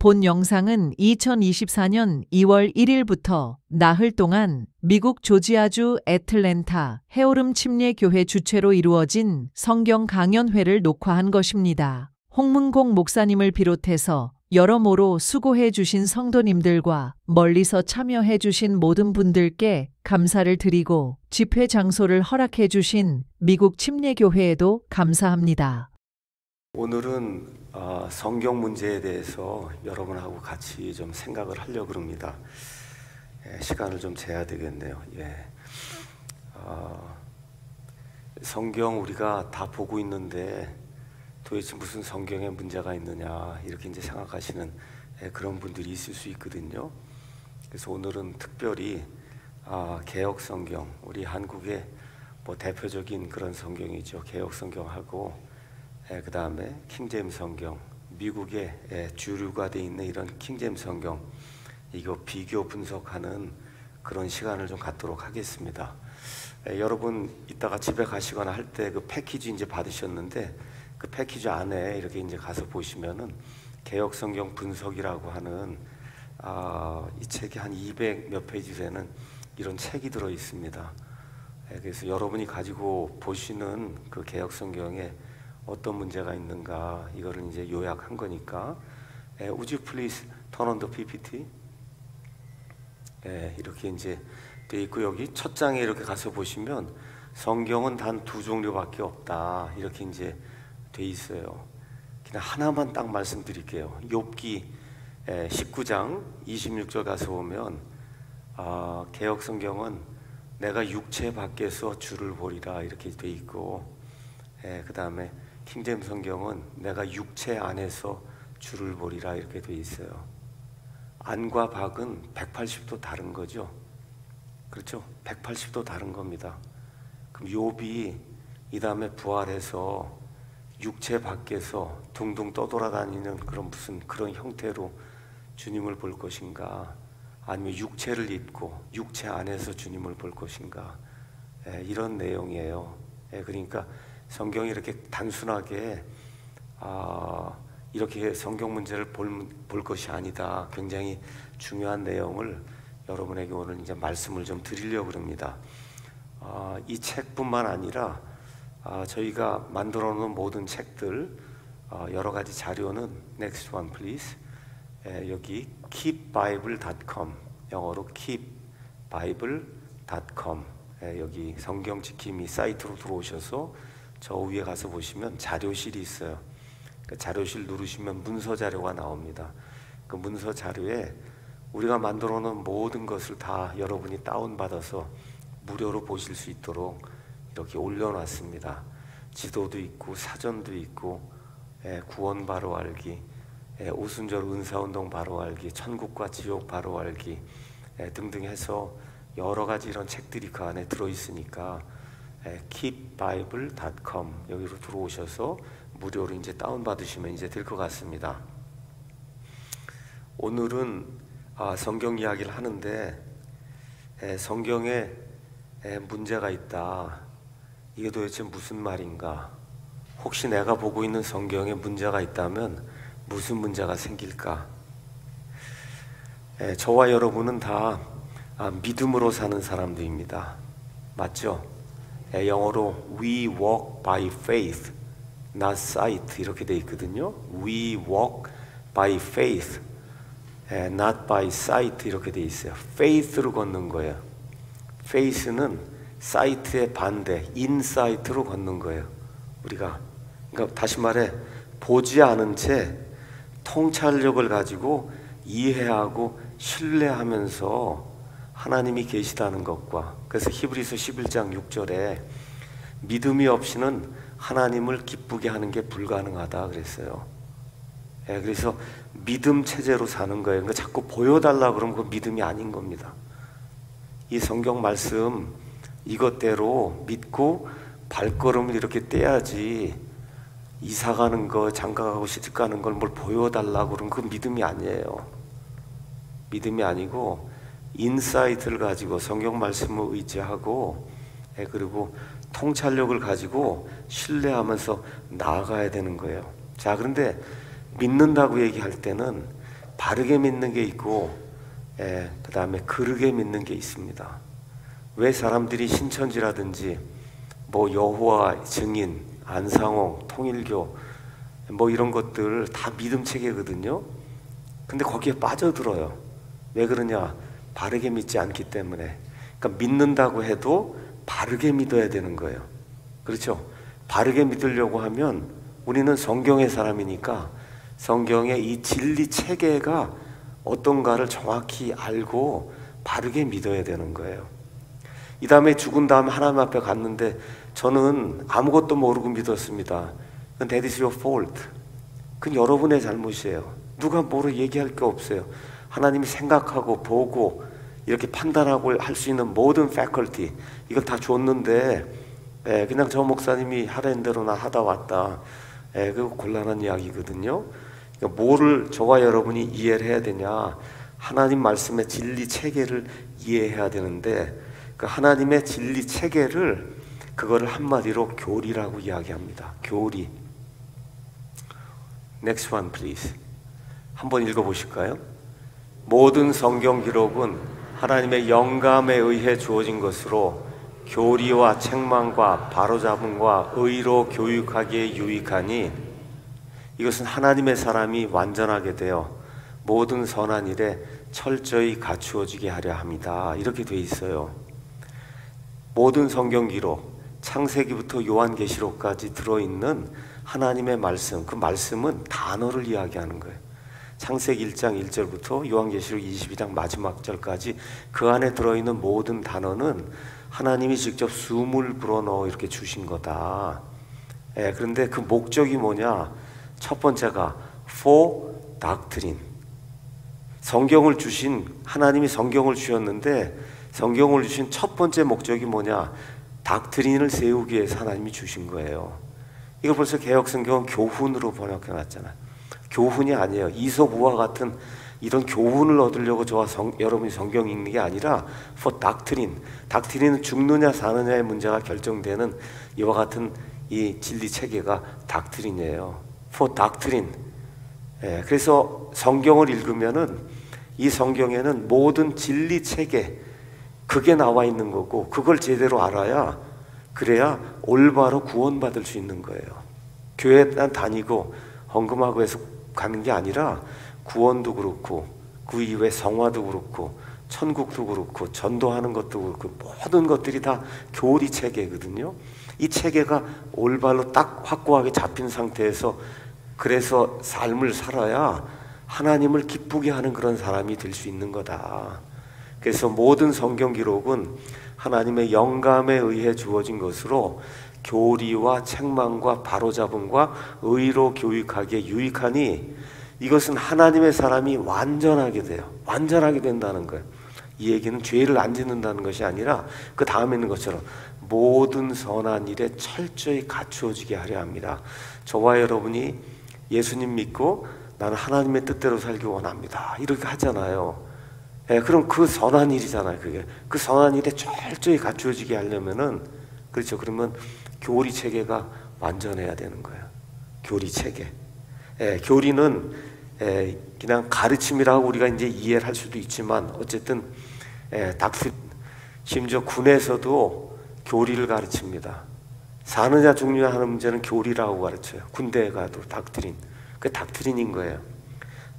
본 영상은 2024년 2월 1일부터 나흘 동안 미국 조지아주 애틀랜타 해오름 침례교회 주최로 이루어진 성경 강연회를 녹화한 것입니다. 홍문공 목사님을 비롯해서 여러모로 수고해 주신 성도님들과 멀리서 참여해 주신 모든 분들께 감사를 드리고 집회 장소를 허락해 주신 미국 침례교회에도 감사합니다. 오늘은 어, 성경 문제에 대해서 여러분하고 같이 좀 생각을 하려고 합니다. 예, 시간을 좀 재야 되겠네요. 예. 어, 성경 우리가 다 보고 있는데 도대체 무슨 성경에 문제가 있느냐 이렇게 이제 생각하시는 예, 그런 분들이 있을 수 있거든요. 그래서 오늘은 특별히 아, 개혁 성경 우리 한국의 뭐 대표적인 그런 성경이죠. 개혁 성경하고 예, 그 다음에 킹제임 성경, 미국의 예, 주류가 돼 있는 이런 킹제임 성경 이거 비교 분석하는 그런 시간을 좀 갖도록 하겠습니다. 예, 여러분 이따가 집에 가시거나 할 때 그 패키지 이제 받으셨는데 그 패키지 안에 이렇게 이제 가서 보시면은 개혁 성경 분석이라고 하는 아, 이 책이 한 200 몇 페이지 되는 이런 책이 들어 있습니다. 그래서 여러분이 가지고 보시는 그 개혁 성경에 어떤 문제가 있는가 이거를 이제 요약한 거니까 예, Would you please turn on the PPT? 예, 이렇게 이제 돼 있고 여기 첫 장에 이렇게 가서 보시면 성경은 단 두 종류밖에 없다 이렇게 이제 돼 있어요. 그냥 하나만 딱 말씀드릴게요. 욥기 예, 19장 26절 가서 보면 아, 개혁 성경은 내가 육체 밖에서 주를 보리라 이렇게 돼 있고 예, 그 다음에 킹잼 성경은 내가 육체 안에서 주를 보리라 이렇게 돼 있어요. 안과 박은 180도 다른 거죠. 그렇죠? 180도 다른 겁니다. 그럼 욥이 이 다음에 부활해서 육체 밖에서 둥둥 떠돌아다니는 그런 무슨 그런 형태로 주님을 볼 것인가? 아니면 육체를 입고 육체 안에서 주님을 볼 것인가? 예, 이런 내용이에요. 예, 그러니까 성경이 이렇게 단순하게 아, 이렇게 성경 문제를 볼, 볼 것이 아니다. 굉장히 중요한 내용을 여러분에게 오늘 이제 말씀을 좀 드리려고 합니다. 아, 이 책뿐만 아니라 아, 저희가 만들어 놓은 모든 책들 아, 여러 가지 자료는 next one please 에, 여기 keepbible.com 영어로 keepbible.com 에, 여기 성경 지킴이 사이트로 들어오셔서 저 위에 가서 보시면 자료실이 있어요. 그 자료실 누르시면 문서 자료가 나옵니다. 그 문서 자료에 우리가 만들어 놓은 모든 것을 다 여러분이 다운받아서 무료로 보실 수 있도록 이렇게 올려놨습니다. 지도도 있고 사전도 있고 예, 구원 바로 알기, 예, 오순절 은사운동 바로 알기, 천국과 지옥 바로 알기 예, 등등 해서 여러 가지 이런 책들이 그 안에 들어 있으니까 keepbible.com 여기로 들어오셔서 무료로 이제 다운 받으시면 이제 될 것 같습니다. 오늘은 아, 성경 이야기를 하는데 성경에 문제가 있다. 이게 도대체 무슨 말인가? 혹시 내가 보고 있는 성경에 문제가 있다면 무슨 문제가 생길까? 저와 여러분은 다 아, 믿음으로 사는 사람들입니다. 맞죠? 영어로 we walk by faith, not sight 이렇게 돼 있거든요. We walk by faith, not by sight 이렇게 돼 있어요. faith로 걷는 거예요. faith는 sight의 반대, insight로 걷는 거예요. 우리가 그러니까 다시 말해 보지 않은 채 통찰력을 가지고 이해하고 신뢰하면서 하나님이 계시다는 것과 그래서 히브리서 11장 6절에 믿음이 없이는 하나님을 기쁘게 하는 게 불가능하다 그랬어요. 예, 그래서 믿음 체제로 사는 거예요. 그러니까 자꾸 보여달라 그러면 그 믿음이 아닌 겁니다. 이 성경 말씀 이것대로 믿고 발걸음을 이렇게 떼야지 이사 가는 거, 장가 가고 시집 가는 걸 뭘 보여달라 그러면 그 믿음이 아니에요. 믿음이 아니고 insight를 가지고 성경 말씀을 의지하고 예, 그리고 통찰력을 가지고 신뢰하면서 나아가야 되는 거예요. 자, 그런데 믿는다고 얘기할 때는 바르게 믿는 게 있고 예, 그 다음에 그르게 믿는 게 있습니다. 왜 사람들이 신천지라든지 뭐 여호와 증인, 안상홍, 통일교 뭐 이런 것들 다 믿음 체계거든요. 근데 거기에 빠져들어요. 왜 그러냐? 바르게 믿지 않기 때문에. 그러니까 믿는다고 해도 바르게 믿어야 되는 거예요. 그렇죠? 바르게 믿으려고 하면 우리는 성경의 사람이니까 성경의 이 진리 체계가 어떤가를 정확히 알고 바르게 믿어야 되는 거예요. 이 다음에 죽은 다음에 하나님 앞에 갔는데 저는 아무것도 모르고 믿었습니다. that is your fault. 그건 여러분의 잘못이에요. 누가 뭐로 얘기할 게 없어요. 하나님이 생각하고 보고 이렇게 판단하고 할 수 있는 모든 faculty 이걸 다 줬는데 예, 그냥 저 목사님이 하라는 대로 나 하다 왔다. 예, 그 곤란한 이야기거든요. 그러니까 뭐를 저와 여러분이 이해를 해야 되냐? 하나님 말씀의 진리 체계를 이해해야 되는데 그 하나님의 진리 체계를 그거를 한마디로 교리라고 이야기합니다. 교리. Next one, please. 한번 읽어보실까요? 모든 성경 기록은 하나님의 영감에 의해 주어진 것으로 교리와 책망과 바로잡음과 의로 교육하기에 유익하니 이것은 하나님의 사람이 완전하게 되어 모든 선한 일에 철저히 갖추어지게 하려 합니다. 이렇게 돼 있어요. 모든 성경 기록, 창세기부터 요한계시록까지 들어있는 하나님의 말씀, 그 말씀은 단어를 이야기하는 거예요. 창세기 1장 1절부터 요한계시록 22장 마지막 절까지 그 안에 들어있는 모든 단어는 하나님이 직접 숨을 불어넣어 이렇게 주신 거다. 예, 그런데 그 목적이 뭐냐? 첫 번째가 for doctrine. 성경을 주신 하나님이 성경을 주셨는데 성경을 주신 첫 번째 목적이 뭐냐? 닥트린을 세우기 위해서 하나님이 주신 거예요. 이거 벌써 개혁 성경은 교훈으로 번역해 놨잖아요. 교훈이 아니에요. 이솝우와 같은 이런 교훈을 얻으려고 저와 성, 여러분이 성경 읽는 게 아니라 for doctrine. 닥트린은 죽느냐 사느냐의 문제가 결정되는 이와 같은 이 진리 체계가 닥트린이에요. for doctrine. 예, 그래서 성경을 읽으면은 이 성경에는 모든 진리 체계 그게 나와 있는 거고 그걸 제대로 알아야 그래야 올바로 구원받을 수 있는 거예요. 교회만 다니고 헌금하고 해서 가는 게 아니라 구원도 그렇고 그 이후에 성화도 그렇고 천국도 그렇고 전도하는 것도 그렇고 모든 것들이 다 교리 체계거든요. 이 체계가 올바로 딱 확고하게 잡힌 상태에서 그래서 삶을 살아야 하나님을 기쁘게 하는 그런 사람이 될 수 있는 거다. 그래서 모든 성경 기록은 하나님의 영감에 의해 주어진 것으로 교리와 책망과 바로잡음과 의로 교육하기에 유익하니 이것은 하나님의 사람이 완전하게 돼요. 완전하게 된다는 거예요. 이 얘기는 죄를 안 짓는다는 것이 아니라 그 다음에 있는 것처럼 모든 선한 일에 철저히 갖추어지게 하려 합니다. 저와 여러분이 예수님 믿고 나는 하나님의 뜻대로 살기 원합니다. 이렇게 하잖아요. 예, 그럼 그 선한 일이잖아요. 그게 그 선한 일에 철저히 갖추어지게 하려면은 그렇죠. 그러면 교리 체계가 완전해야 되는 거예요. 교리 체계. 예, 교리는 예, 그냥 가르침이라고 우리가 이제 이해를 할 수도 있지만 어쨌든 예, 닥스 심지어 군에서도 교리를 가르칩니다. 사느냐 죽느냐 하는 문제는 교리라고 가르쳐요. 군대에 가도 닥트린. 그 닥트린인 거예요.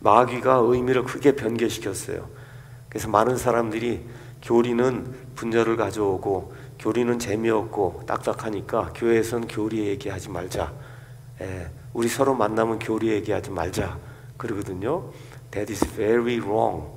마귀가 의미를 크게 변개시켰어요. 그래서 많은 사람들이 교리는 분열을 가져오고 교리는 재미없고 딱딱하니까 교회에서는 교리 얘기하지 말자. 예, 우리 서로 만나면 교리 얘기하지 말자. 그러거든요. That is very wrong.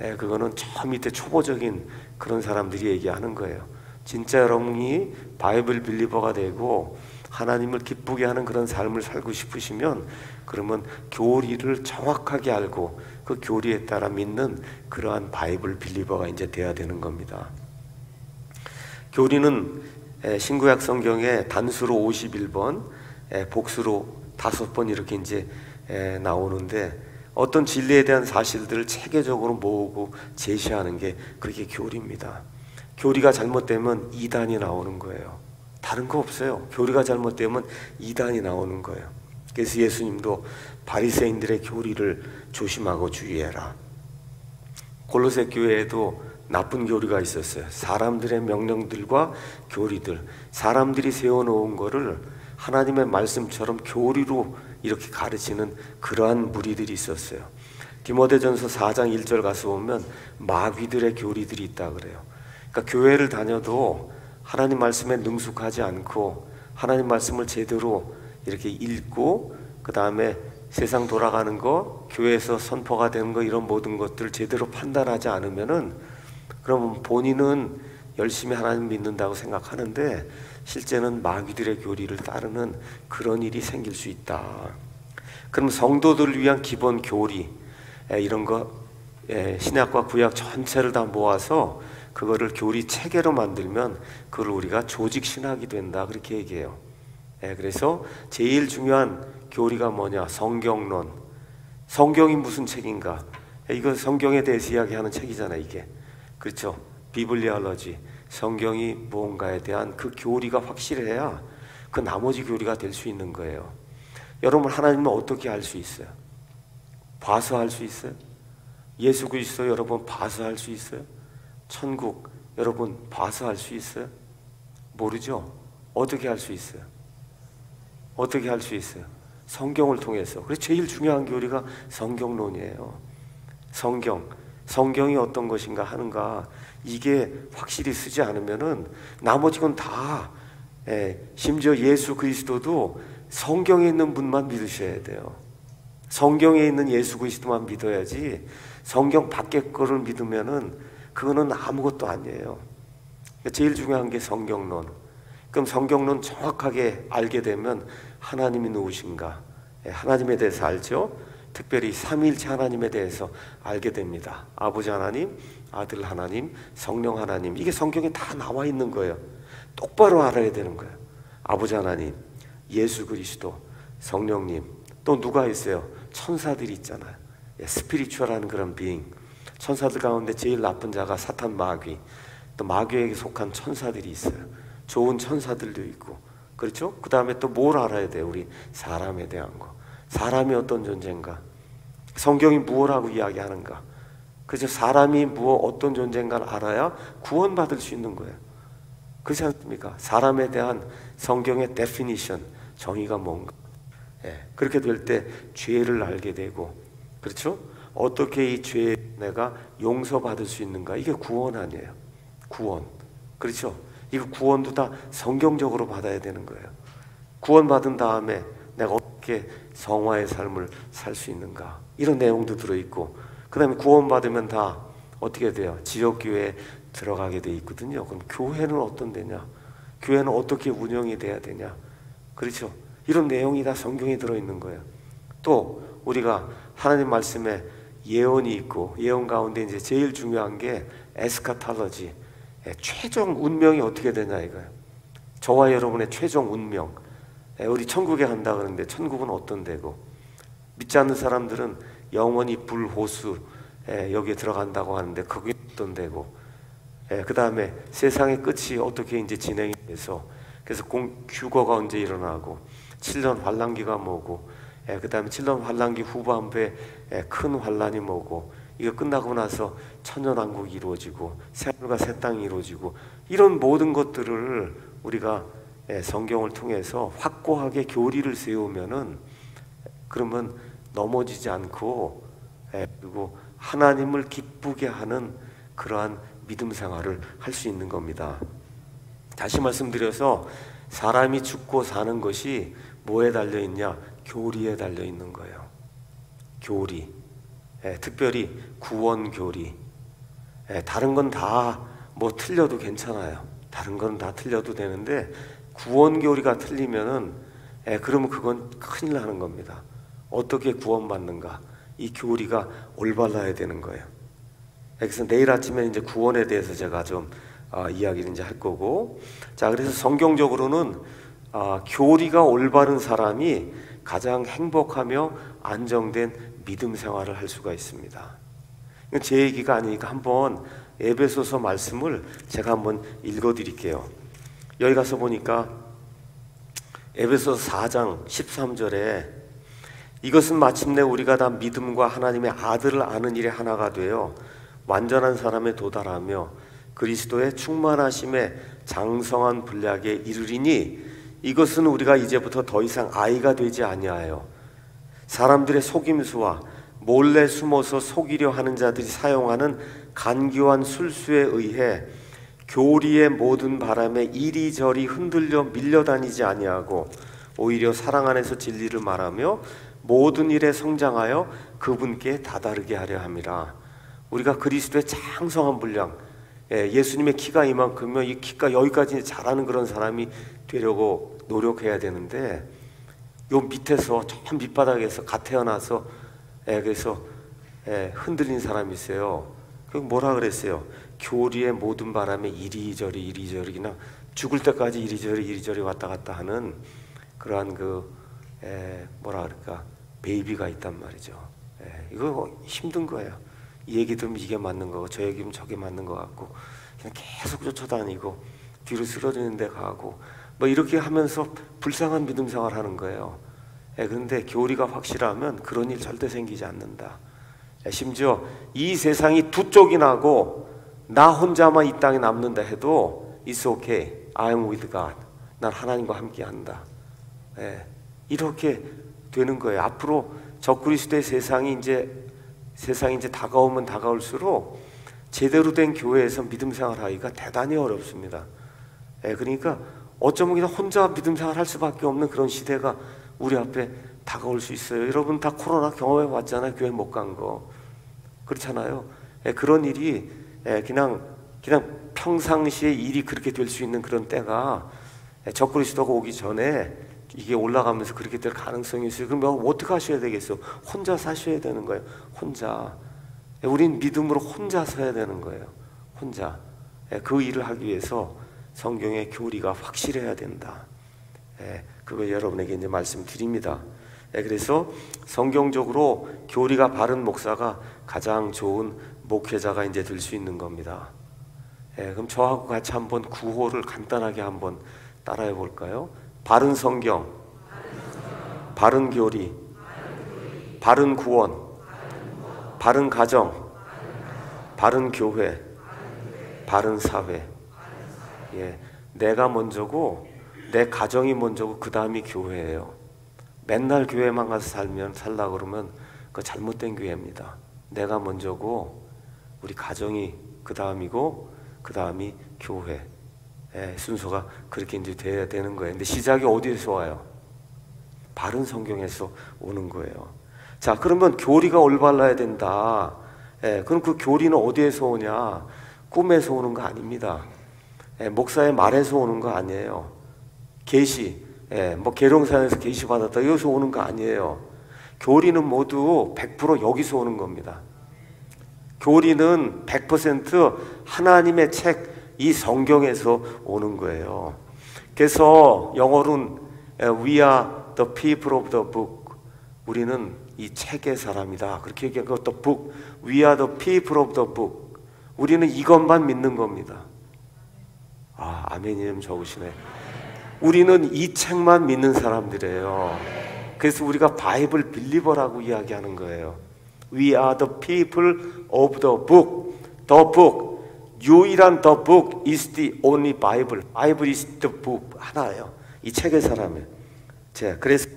예, 그거는 저 밑에 초보적인 그런 사람들이 얘기하는 거예요. 진짜 여러분이 바이블 빌리버가 되고 하나님을 기쁘게 하는 그런 삶을 살고 싶으시면 그러면 교리를 정확하게 알고 그 교리에 따라 믿는 그러한 바이블 빌리버가 이제 돼야 되는 겁니다. 교리는 신구약 성경에 단수로 51번, 복수로 다섯 번 이렇게 이제 나오는데 어떤 진리에 대한 사실들을 체계적으로 모으고 제시하는 게 그렇게 교리입니다. 교리가 잘못되면 이단이 나오는 거예요. 다른 거 없어요. 교리가 잘못되면 이단이 나오는 거예요. 그래서 예수님도 바리새인들의 교리를 조심하고 주의해라. 골로새 교회에도 나쁜 교리가 있었어요. 사람들의 명령들과 교리들, 사람들이 세워놓은 거를 하나님의 말씀처럼 교리로 이렇게 가르치는 그러한 무리들이 있었어요. 디모데전서 4장 1절 가서 보면 마귀들의 교리들이 있다 그래요. 그러니까 교회를 다녀도 하나님 말씀에 능숙하지 않고 하나님 말씀을 제대로 이렇게 읽고 그 다음에 세상 돌아가는 거, 교회에서 선포가 되는 거 이런 모든 것들을 제대로 판단하지 않으면은 그러면 본인은 열심히 하나님 믿는다고 생각하는데 실제는 마귀들의 교리를 따르는 그런 일이 생길 수 있다. 그럼 성도들을 위한 기본 교리 이런 거 신약과 구약 전체를 다 모아서 그거를 교리 체계로 만들면 그걸 우리가 조직 신학이 된다 그렇게 얘기해요. 그래서 제일 중요한 교리가 뭐냐? 성경론. 성경이 무슨 책인가? 이거 성경에 대해서 이야기하는 책이잖아요, 이게. 그렇죠? 비블리얼러지. 성경이 무언가에 대한 그 교리가 확실해야 그 나머지 교리가 될 수 있는 거예요. 여러분 하나님은 어떻게 알 수 있어요? 봐서 알 수 있어요? 예수 그리스도 여러분 봐서 알 수 있어요? 천국 여러분 봐서 알 수 있어요? 모르죠? 어떻게 알 수 있어요? 어떻게 할 수 있어요? 성경을 통해서. 그래서 제일 중요한 교리가 성경론이에요. 성경. 성경이 어떤 것인가 하는가. 이게 확실히 쓰지 않으면은 나머지 건 다, 예, 심지어 예수 그리스도도 성경에 있는 분만 믿으셔야 돼요. 성경에 있는 예수 그리스도만 믿어야지 성경 밖의 거를 믿으면은 그거는 아무것도 아니에요. 제일 중요한 게 성경론. 그럼 성경론 정확하게 알게 되면 하나님이 누구신가? 예, 하나님에 대해서 알죠? 특별히 삼위일체 하나님에 대해서 알게 됩니다. 아버지 하나님, 아들 하나님, 성령 하나님. 이게 성경에 다 나와 있는 거예요. 똑바로 알아야 되는 거예요. 아버지 하나님, 예수 그리스도, 성령님. 또 누가 있어요? 천사들이 있잖아요. 예, 스피리추얼한 그런 비잉. 천사들 가운데 제일 나쁜 자가 사탄 마귀. 또 마귀에게 속한 천사들이 있어요. 좋은 천사들도 있고. 그렇죠? 그 다음에 또 뭘 알아야 돼요? 우리 사람에 대한 거. 사람이 어떤 존재인가? 성경이 무엇라고 이야기하는가? 그래서 사람이 무엇 어떤 존재인가를 알아야 구원받을 수 있는 거예요. 그렇지 않습니까? 사람에 대한 성경의 definition, 정의가 뭔가. 예, 그렇게 될 때 죄를 알게 되고, 그렇죠? 어떻게 이 죄 내가 용서받을 수 있는가? 이게 구원 아니에요. 구원. 그렇죠? 이거 구원도 다 성경적으로 받아야 되는 거예요. 구원받은 다음에 내가 어떻게 성화의 삶을 살 수 있는가 이런 내용도 들어있고 그 다음에 구원받으면 다 어떻게 돼요? 지역교회에 들어가게 돼 있거든요. 그럼 교회는 어떤 데냐? 교회는 어떻게 운영이 돼야 되냐? 그렇죠? 이런 내용이 다 성경에 들어있는 거예요. 또 우리가 하나님 말씀에 예언이 있고 예언 가운데 이제 제일 중요한 게 에스카탈러지 예, 최종 운명이 어떻게 되냐 이거예요. 저와 여러분의 최종 운명. 예, 우리 천국에 간다 그러는데 천국은 어떤 데고 믿지 않는 사람들은 영원히 불호수 예, 여기에 들어간다고 하는데 그게 어떤 데고. 그 다음에 세상의 끝이 어떻게 이제 진행이 돼서. 그래서 공, 휴거가 언제 일어나고. 7년 환란기가 뭐고. 그 다음에 7년 환란기 후반부에 큰 환란이 뭐고. 이거 끝나고 나서 천년왕국이 이루어지고 새하늘과 새 땅이 이루어지고. 이런 모든 것들을 우리가 예, 성경을 통해서 확고하게 교리를 세우면은 그러면 넘어지지 않고 예, 그리고 하나님을 기쁘게 하는 그러한 믿음 생활을 할 수 있는 겁니다. 다시 말씀드려서 사람이 죽고 사는 것이 뭐에 달려 있냐? 교리에 달려 있는 거예요. 교리. 예, 특별히 구원 교리. 예, 다른 건 다 뭐 틀려도 괜찮아요. 다른 건 다 틀려도 되는데 구원 교리가 틀리면은 예, 그러면 그건 큰일 나는 겁니다. 어떻게 구원받는가? 이 교리가 올바라야 되는 거예요. 예, 그래서 내일 아침에 이제 구원에 대해서 제가 좀 어, 이야기를 이제 할 거고, 자 그래서 성경적으로는 어, 교리가 올바른 사람이 가장 행복하며 안정된 믿음 생활을 할 수가 있습니다. 제 얘기가 아니니까 한번 에베소서 말씀을 제가 한번 읽어 드릴게요. 여기 가서 보니까 에베소서 4장 13절에 이것은 마침내 우리가 다 믿음과 하나님의 아들을 아는 일에 하나가 되어 완전한 사람에 도달하며 그리스도의 충만하심에 장성한 분량에 이르리니 이것은 우리가 이제부터 더 이상 아이가 되지 아니하여 사람들의 속임수와 몰래 숨어서 속이려 하는 자들이 사용하는 간교한 술수에 의해 교리의 모든 바람에 이리저리 흔들려 밀려다니지 아니하고 오히려 사랑 안에서 진리를 말하며 모든 일에 성장하여 그분께 다다르게 하려 함이라. 우리가 그리스도의 장성한 분량, 예, 예수님의 키가 이만큼이면 이 키가 여기까지 자라는 그런 사람이 되려고 노력해야 되는데 요 밑에서 저 밑바닥에서 갓 태어나서 예, 그래서 예, 흔들린 사람이 있어요. 그 뭐라 그랬어요? 교리의 모든 바람에 이리저리 이리저리 그냥 죽을 때까지 이리저리 이리저리 왔다 갔다 하는 그러한 그 에, 뭐라 그럴까 베이비가 있단 말이죠. 에, 이거 힘든 거예요. 이 얘기 들으면 이게 맞는 거고 저 얘기 면 저게 맞는 거 같고 그냥 계속 쫓아다니고 뒤로 쓰러지는 데 가고 뭐 이렇게 하면서 불쌍한 믿음 생활하는 거예요. 에, 그런데 교리가 확실하면 그런 일 절대 생기지 않는다. 에, 심지어 이 세상이 두 쪽이 나고 나 혼자만 이 땅에 남는다 해도 It's okay. I'm with God. 난 하나님과 함께 한다. 예, 이렇게 되는 거예요. 앞으로 적그리스도의 세상이 이제 세상이 이제 다가오면 다가올수록 제대로 된 교회에서 믿음 생활하기가 대단히 어렵습니다. 예, 그러니까 어쩌면 그냥 혼자 믿음 생활할 수밖에 없는 그런 시대가 우리 앞에 다가올 수 있어요. 여러분 다 코로나 경험해 봤잖아요. 교회 못 간 거. 그렇잖아요. 예, 그런 일이 예, 그냥 그냥 평상시에 일이 그렇게 될 수 있는 그런 때가 예, 적그리스도가 오기 전에 이게 올라가면서 그렇게 될 가능성이 있어요. 그럼 어떻게 하셔야 되겠어? 혼자 사셔야 되는 거예요. 혼자. 예, 우린 믿음으로 혼자 서야 되는 거예요. 혼자. 예, 그 일을 하기 위해서 성경의 교리가 확실해야 된다. 그거 여러분에게 이제 말씀드립니다. 그래서 성경적으로 교리가 바른 목사가 가장 좋은 목회자가 이제 될 수 있는 겁니다. 예, 그럼 저하고 같이 한번 구호를 간단하게 한번 따라해 볼까요? 바른 성경, 바른 교리, 바른 구원, 바른 가정, 바른 교회, 바른 사회. 예, 내가 먼저고 내 가정이 먼저고 그 다음이 교회예요. 맨날 교회만 가서 살면 살라 그러면 그 잘못된 교회입니다. 내가 먼저고 우리 가정이 그 다음이고 그 다음이 교회 예, 순서가 그렇게 이제 돼야 되는 거예요. 근데 시작이 어디에서 와요? 바른 성경에서 오는 거예요. 자, 그러면 교리가 올바라야 된다. 예, 그럼 그 교리는 어디에서 오냐? 꿈에서 오는 거 아닙니다. 예, 목사의 말에서 오는 거 아니에요. 계시, 예, 뭐 계룡산에서 계시 받았다 여기서 오는 거 아니에요. 교리는 모두 100% 여기서 오는 겁니다. 교리는 100% 하나님의 책, 이 성경에서 오는 거예요. 그래서 영어로는 We are the people of the book. 우리는 이 책의 사람이다. 그렇게 얘기한 것, the book. We are the people of the book. 우리는 이것만 믿는 겁니다. 아, 아멘이 좀 적으시네. 우리는 이 책만 믿는 사람들이에요. 그래서 우리가 바이블 빌리버라고 이야기하는 거예요. We are the people of the book. The book. 유일한 the book is the only Bible. Bible is the book 하나예요. 이 책의 사람이에요. 자, 그래서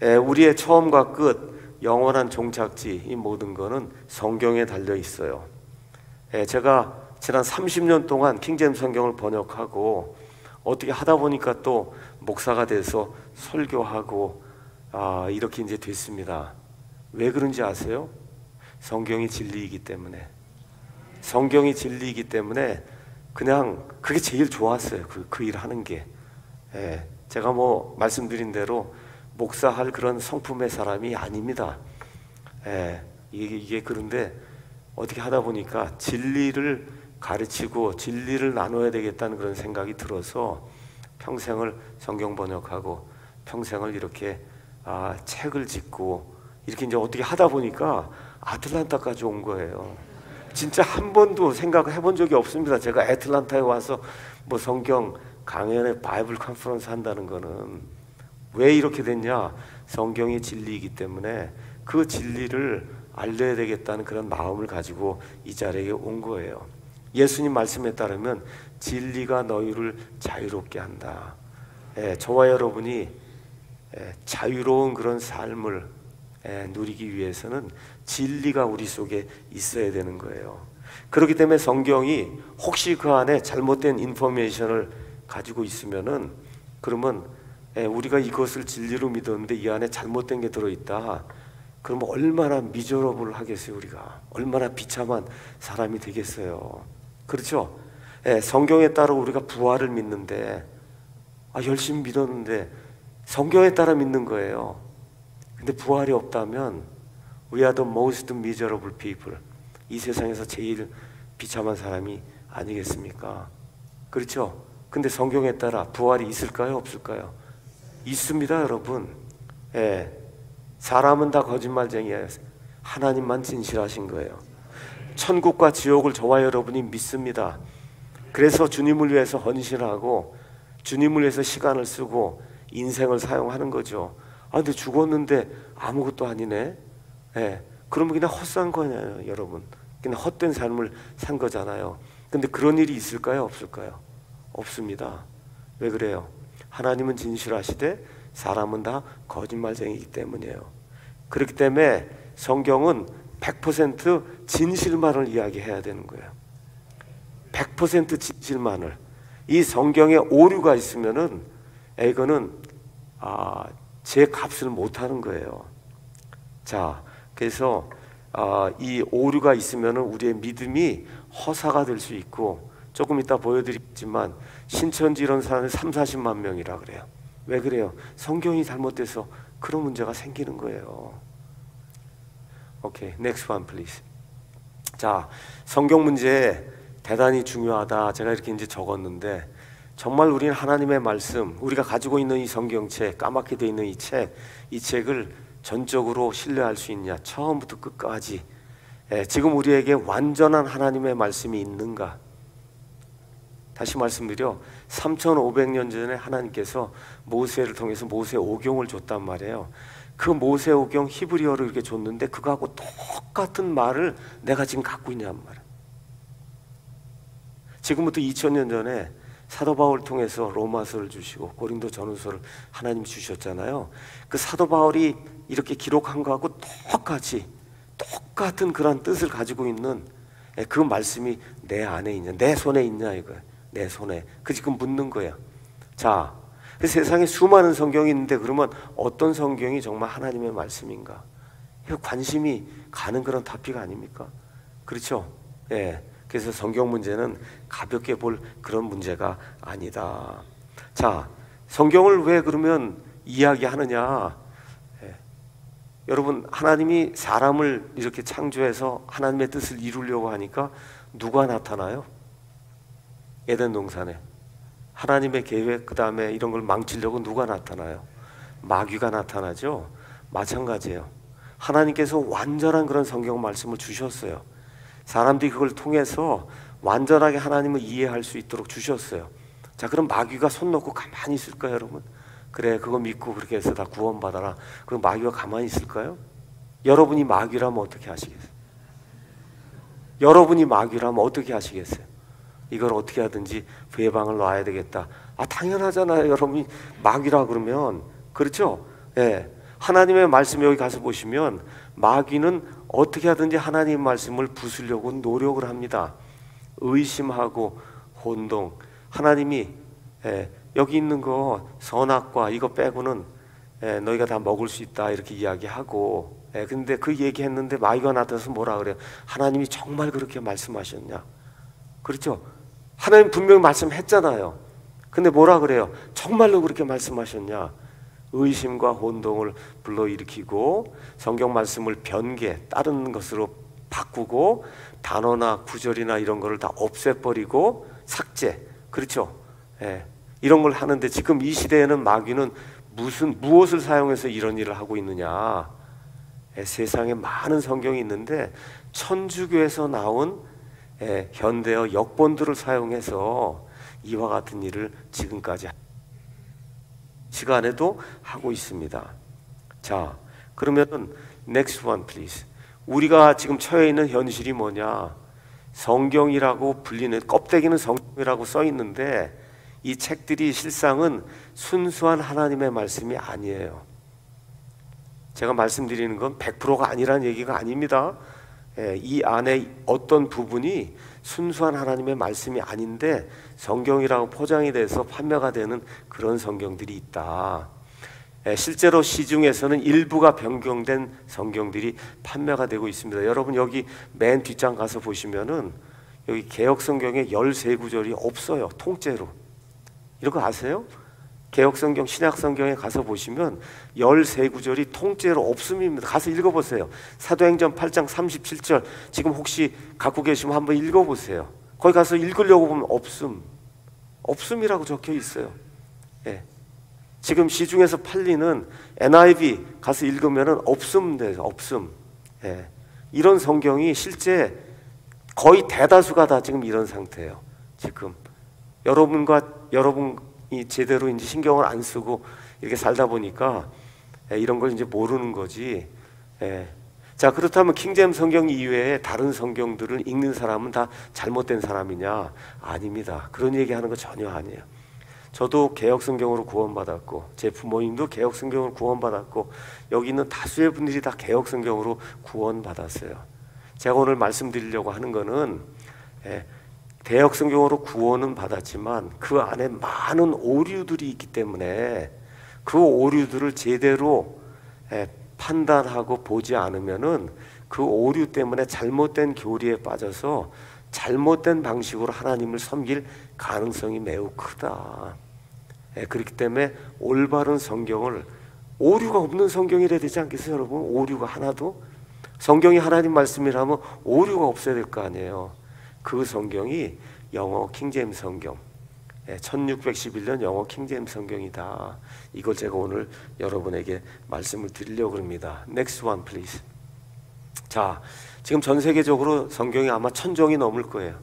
우리의 처음과 끝, 영원한 종착지 이 모든 거는 성경에 달려 있어요. 제가 지난 30년 동안 킹제임 성경을 번역하고 어떻게 하다 보니까 또 목사가 돼서 설교하고 아, 이렇게 이제 됐습니다. 왜 그런지 아세요? 성경이 진리이기 때문에. 성경이 진리이기 때문에 그냥 그게 제일 좋았어요. 그, 그 일 하는 게. 예, 제가 뭐 말씀드린 대로 목사할 그런 성품의 사람이 아닙니다. 예, 이게, 이게 그런데 어떻게 하다 보니까 진리를 가르치고 진리를 나눠야 되겠다는 그런 생각이 들어서 평생을 성경 번역하고 평생을 이렇게 아, 책을 짓고 이렇게 이제 어떻게 하다 보니까 아틀란타까지 온 거예요. 진짜 한 번도 생각해 본 적이 없습니다. 제가 애틀란타에 와서 뭐 성경 강연에 바이블 컨퍼런스 한다는 거는 왜 이렇게 됐냐? 성경이 진리이기 때문에 그 진리를 알려야 되겠다는 그런 마음을 가지고 이 자리에 온 거예요. 예수님 말씀에 따르면 진리가 너희를 자유롭게 한다. 예, 저와 여러분이 예, 자유로운 그런 삶을 예, 누리기 위해서는 진리가 우리 속에 있어야 되는 거예요. 그렇기 때문에 성경이 혹시 그 안에 잘못된 인포메이션을 가지고 있으면은 그러면 예, 우리가 이것을 진리로 믿었는데 이 안에 잘못된 게 들어있다. 그러면 얼마나 미저러블 하겠어요 우리가 얼마나 비참한 사람이 되겠어요. 그렇죠? 예, 성경에 따라 우리가 부활을 믿는데 아, 열심히 믿었는데 성경에 따라 믿는 거예요. 근데 부활이 없다면 we are the most miserable people. 이 세상에서 제일 비참한 사람이 아니겠습니까? 그렇죠? 근데 성경에 따라 부활이 있을까요? 없을까요? 있습니다, 여러분. 예. 사람은 다 거짓말쟁이에요. 하나님만 진실하신 거예요. 천국과 지옥을 저와 여러분이 믿습니다. 그래서 주님을 위해서 헌신하고 주님을 위해서 시간을 쓰고 인생을 사용하는 거죠. 아, 근데 죽었는데 아무것도 아니네. 예. 그러면 그냥 헛산 거냐, 여러분. 그냥 헛된 삶을 산 거잖아요. 근데 그런 일이 있을까요? 없을까요? 없습니다. 왜 그래요? 하나님은 진실하시되 사람은 다 거짓말쟁이기 때문이에요. 그렇기 때문에 성경은 100% 진실만을 이야기해야 되는 거예요. 100% 진실만을. 이 성경에 오류가 있으면은 이거는 아, 제 값을 못 하는 거예요. 자, 그래서 아, 이 오류가 있으면은 우리의 믿음이 허사가 될 수 있고 조금 이따 보여드리지만 신천지 이런 사람이 3, 40만 명이라 그래요. 왜 그래요? 성경이 잘못돼서 그런 문제가 생기는 거예요. 오케이, next one please. 자, 성경 문제 대단히 중요하다. 제가 이렇게 이제 적었는데 정말 우리는 하나님의 말씀, 우리가 가지고 있는 이 성경책, 까맣게 돼 있는 이 책, 이 책을 전적으로 신뢰할 수 있냐? 처음부터 끝까지. 예, 지금 우리에게 완전한 하나님의 말씀이 있는가? 다시 말씀드려 3,500년 전에 하나님께서 모세를 통해서 모세 오경을 줬단 말이에요. 그 모세 오경 히브리어를 이렇게 줬는데 그거하고 똑같은 말을 내가 지금 갖고 있냔 말이야. 지금부터 2000년 전에 사도 바울 통해서 로마서를 주시고 고린도 전후서를 하나님 주셨잖아요. 그 사도 바울이 이렇게 기록한 거하고 똑같이 똑같은 그런 뜻을 가지고 있는 그 말씀이 내 안에 있냐, 내 손에 있냐 이거야. 내 손에. 그 지금 묻는 거야. 자, 그 세상에 수많은 성경이 있는데 그러면 어떤 성경이 정말 하나님의 말씀인가? 관심이 가는 그런 답비가 아닙니까? 그렇죠? 예. 그래서 성경 문제는 가볍게 볼 그런 문제가 아니다. 자, 성경을 왜 그러면 이야기하느냐? 예. 여러분, 하나님이 사람을 이렇게 창조해서 하나님의 뜻을 이루려고 하니까 누가 나타나요? 에덴 동산에 하나님의 계획 그 다음에 이런 걸 망치려고 누가 나타나요? 마귀가 나타나죠. 마찬가지예요. 하나님께서 완전한 그런 성경 말씀을 주셨어요. 사람들이 그걸 통해서 완전하게 하나님을 이해할 수 있도록 주셨어요. 자, 그럼 마귀가 손 놓고 가만히 있을까요, 여러분? 그래, 그거 믿고 그렇게 해서 다 구원받아라. 그럼 마귀가 가만히 있을까요? 여러분이 마귀라면 어떻게 하시겠어요? 여러분이 마귀라면 어떻게 하시겠어요? 이걸 어떻게 하든지 예방을 놔야 되겠다. 아 당연하잖아요, 여러분이 마귀라 그러면 그렇죠? 예. 하나님의 말씀 여기 가서 보시면 마귀는 어떻게 하든지 하나님 말씀을 부수려고 노력을 합니다. 의심하고 혼동. 하나님이 예, 여기 있는 거 선악과 이거 빼고는 예, 너희가 다 먹을 수 있다 이렇게 이야기하고 예, 근데 그 얘기했는데 마귀가 나타나서 뭐라 그래요? 하나님이 정말 그렇게 말씀하셨냐? 그렇죠? 하나님 분명히 말씀했잖아요. 근데 뭐라 그래요? 정말로 그렇게 말씀하셨냐? 의심과 혼동을 불러일으키고 성경 말씀을 변개, 다른 것으로 바꾸고 단어나 구절이나 이런 거를 다 없애버리고 삭제. 그렇죠? 예. 이런 걸 하는데 지금 이 시대에는 마귀는 무슨 무엇을 사용해서 이런 일을 하고 있느냐? 예, 세상에 많은 성경이 있는데 천주교에서 나온 예, 현대어 역본들을 사용해서 이와 같은 일을 지금까지 시간에도 하고 있습니다. 자, 그러면은 next one please. 우리가 지금 처해 있는 현실이 뭐냐? 성경이라고 불리는 껍데기는 성경이라고 써 있는데 이 책들이 실상은 순수한 하나님의 말씀이 아니에요. 제가 말씀드리는 건 100%가 아니란 얘기가 아닙니다. 예, 이 안에 어떤 부분이 순수한 하나님의 말씀이 아닌데 성경이라고 포장이 돼서 판매가 되는 그런 성경들이 있다. 예, 실제로 시중에서는 일부가 변경된 성경들이 판매가 되고 있습니다. 여러분 여기 맨 뒷장 가서 보시면은 여기 개혁 성경에 13구절이 없어요. 통째로. 이런 거 아세요? 개혁 성경, 신약 성경에 가서 보시면 13구절이 통째로 없음입니다. 가서 읽어 보세요. 사도행전 8장 37절. 지금 혹시 갖고 계시면 한번 읽어 보세요. 거기 가서 읽으려고 보면 없음. 없음이라고 적혀 있어요. 예. 지금 시중에서 팔리는 NIV 가서 읽으면은 없음 돼요. 없음. 예. 이런 성경이 실제 거의 대다수가 다 지금 이런 상태예요. 지금 여러분과 여러분이 제대로 이제 신경을 안 쓰고 이렇게 살다 보니까 예, 이런 걸 이제 모르는 거지. 예. 자 그렇다면 킹잼 성경 이외에 다른 성경들을 읽는 사람은 다 잘못된 사람이냐? 아닙니다. 그런 얘기하는 거 전혀 아니에요. 저도 개혁 성경으로 구원받았고 제 부모님도 개혁 성경으로 구원받았고 여기 있는 다수의 분들이 다 개혁 성경으로 구원받았어요. 제가 오늘 말씀드리려고 하는 거는 예, 대역 성경으로 구원은 받았지만 그 안에 많은 오류들이 있기 때문에 그 오류들을 제대로 예, 판단하고 보지 않으면은 그 오류 때문에 잘못된 교리에 빠져서 잘못된 방식으로 하나님을 섬길 가능성이 매우 크다. 예, 그렇기 때문에 올바른 성경을 오류가 없는 성경이라 되지 않겠어요, 여러분? 오류가 하나도 성경이 하나님 말씀이라면 오류가 없어야 될 거 아니에요. 그 성경이 영어 킹제임스 성경. 1611년 영어 킹제임스 성경이다. 이걸 제가 오늘 여러분에게 말씀을 드리려고 합니다. Next one please. 자, 지금 전 세계적으로 성경이 아마 천 종이 넘을 거예요.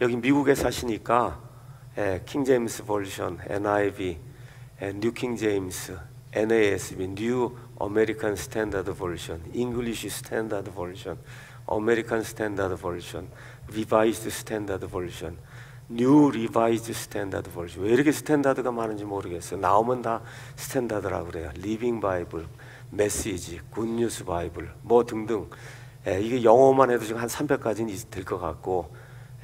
여기 미국에 사시니까 킹제임스 버전, NIV, 뉴 킹제임스, NASB, New American Standard Version, English Standard Version, American Standard Version, Revised Standard Version, New Revised Standard Version. 왜 이렇게 스탠다드가 많은지 모르겠어요. 나오면 다 스탠다드라고 그래요. Living Bible, 메시지, 굿뉴스 바이블, 뭐 등등. 예, 이게 영어만 해도 지금 한 300가지는 될 것 같고,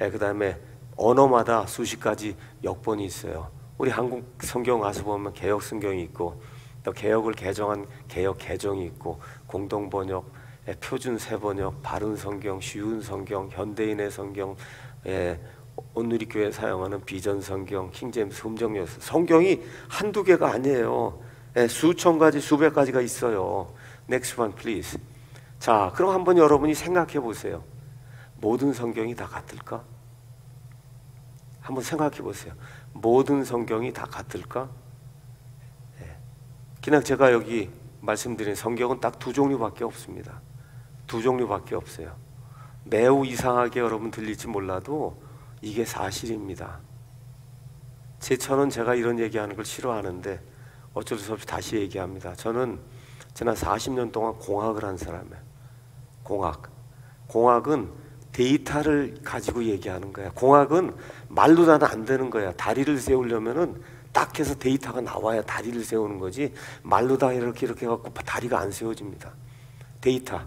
예, 그 다음에 언어마다 수십 가지 역본이 있어요. 우리 한국 성경 가서 보면 개혁 성경이 있고, 또 개혁을 개정한 개혁 개정이 있고 공동 번역, 예, 표준 세 번역, 바른 성경, 쉬운 성경, 현대인의 성경, 예, 온누리 교회 사용하는 비전 성경, 킹제임스 음정역 성경이 한두 개가 아니에요. 예, 수천 가지, 수백 가지가 있어요. Next one, please. 자, 그럼 한번 여러분이 생각해 보세요. 모든 성경이 다 같을까? 한번 생각해 보세요. 모든 성경이 다 같을까? 그냥 제가 여기 말씀드린 성경은 딱 두 종류밖에 없습니다. 두 종류밖에 없어요. 매우 이상하게 여러분 들릴지 몰라도 이게 사실입니다. 제 저는 제가 이런 얘기하는 걸 싫어하는데 어쩔 수 없이 다시 얘기합니다. 저는 지난 40년 동안 공학을 한 사람이에요. 공학. 공학은 데이터를 가지고 얘기하는 거야. 공학은 말로 다는 안 되는 거야. 다리를 세우려면은 딱 해서 데이터가 나와야 다리를 세우는 거지 말로 다 이렇게 이렇게 갖고 다리가 안 세워집니다. 데이터.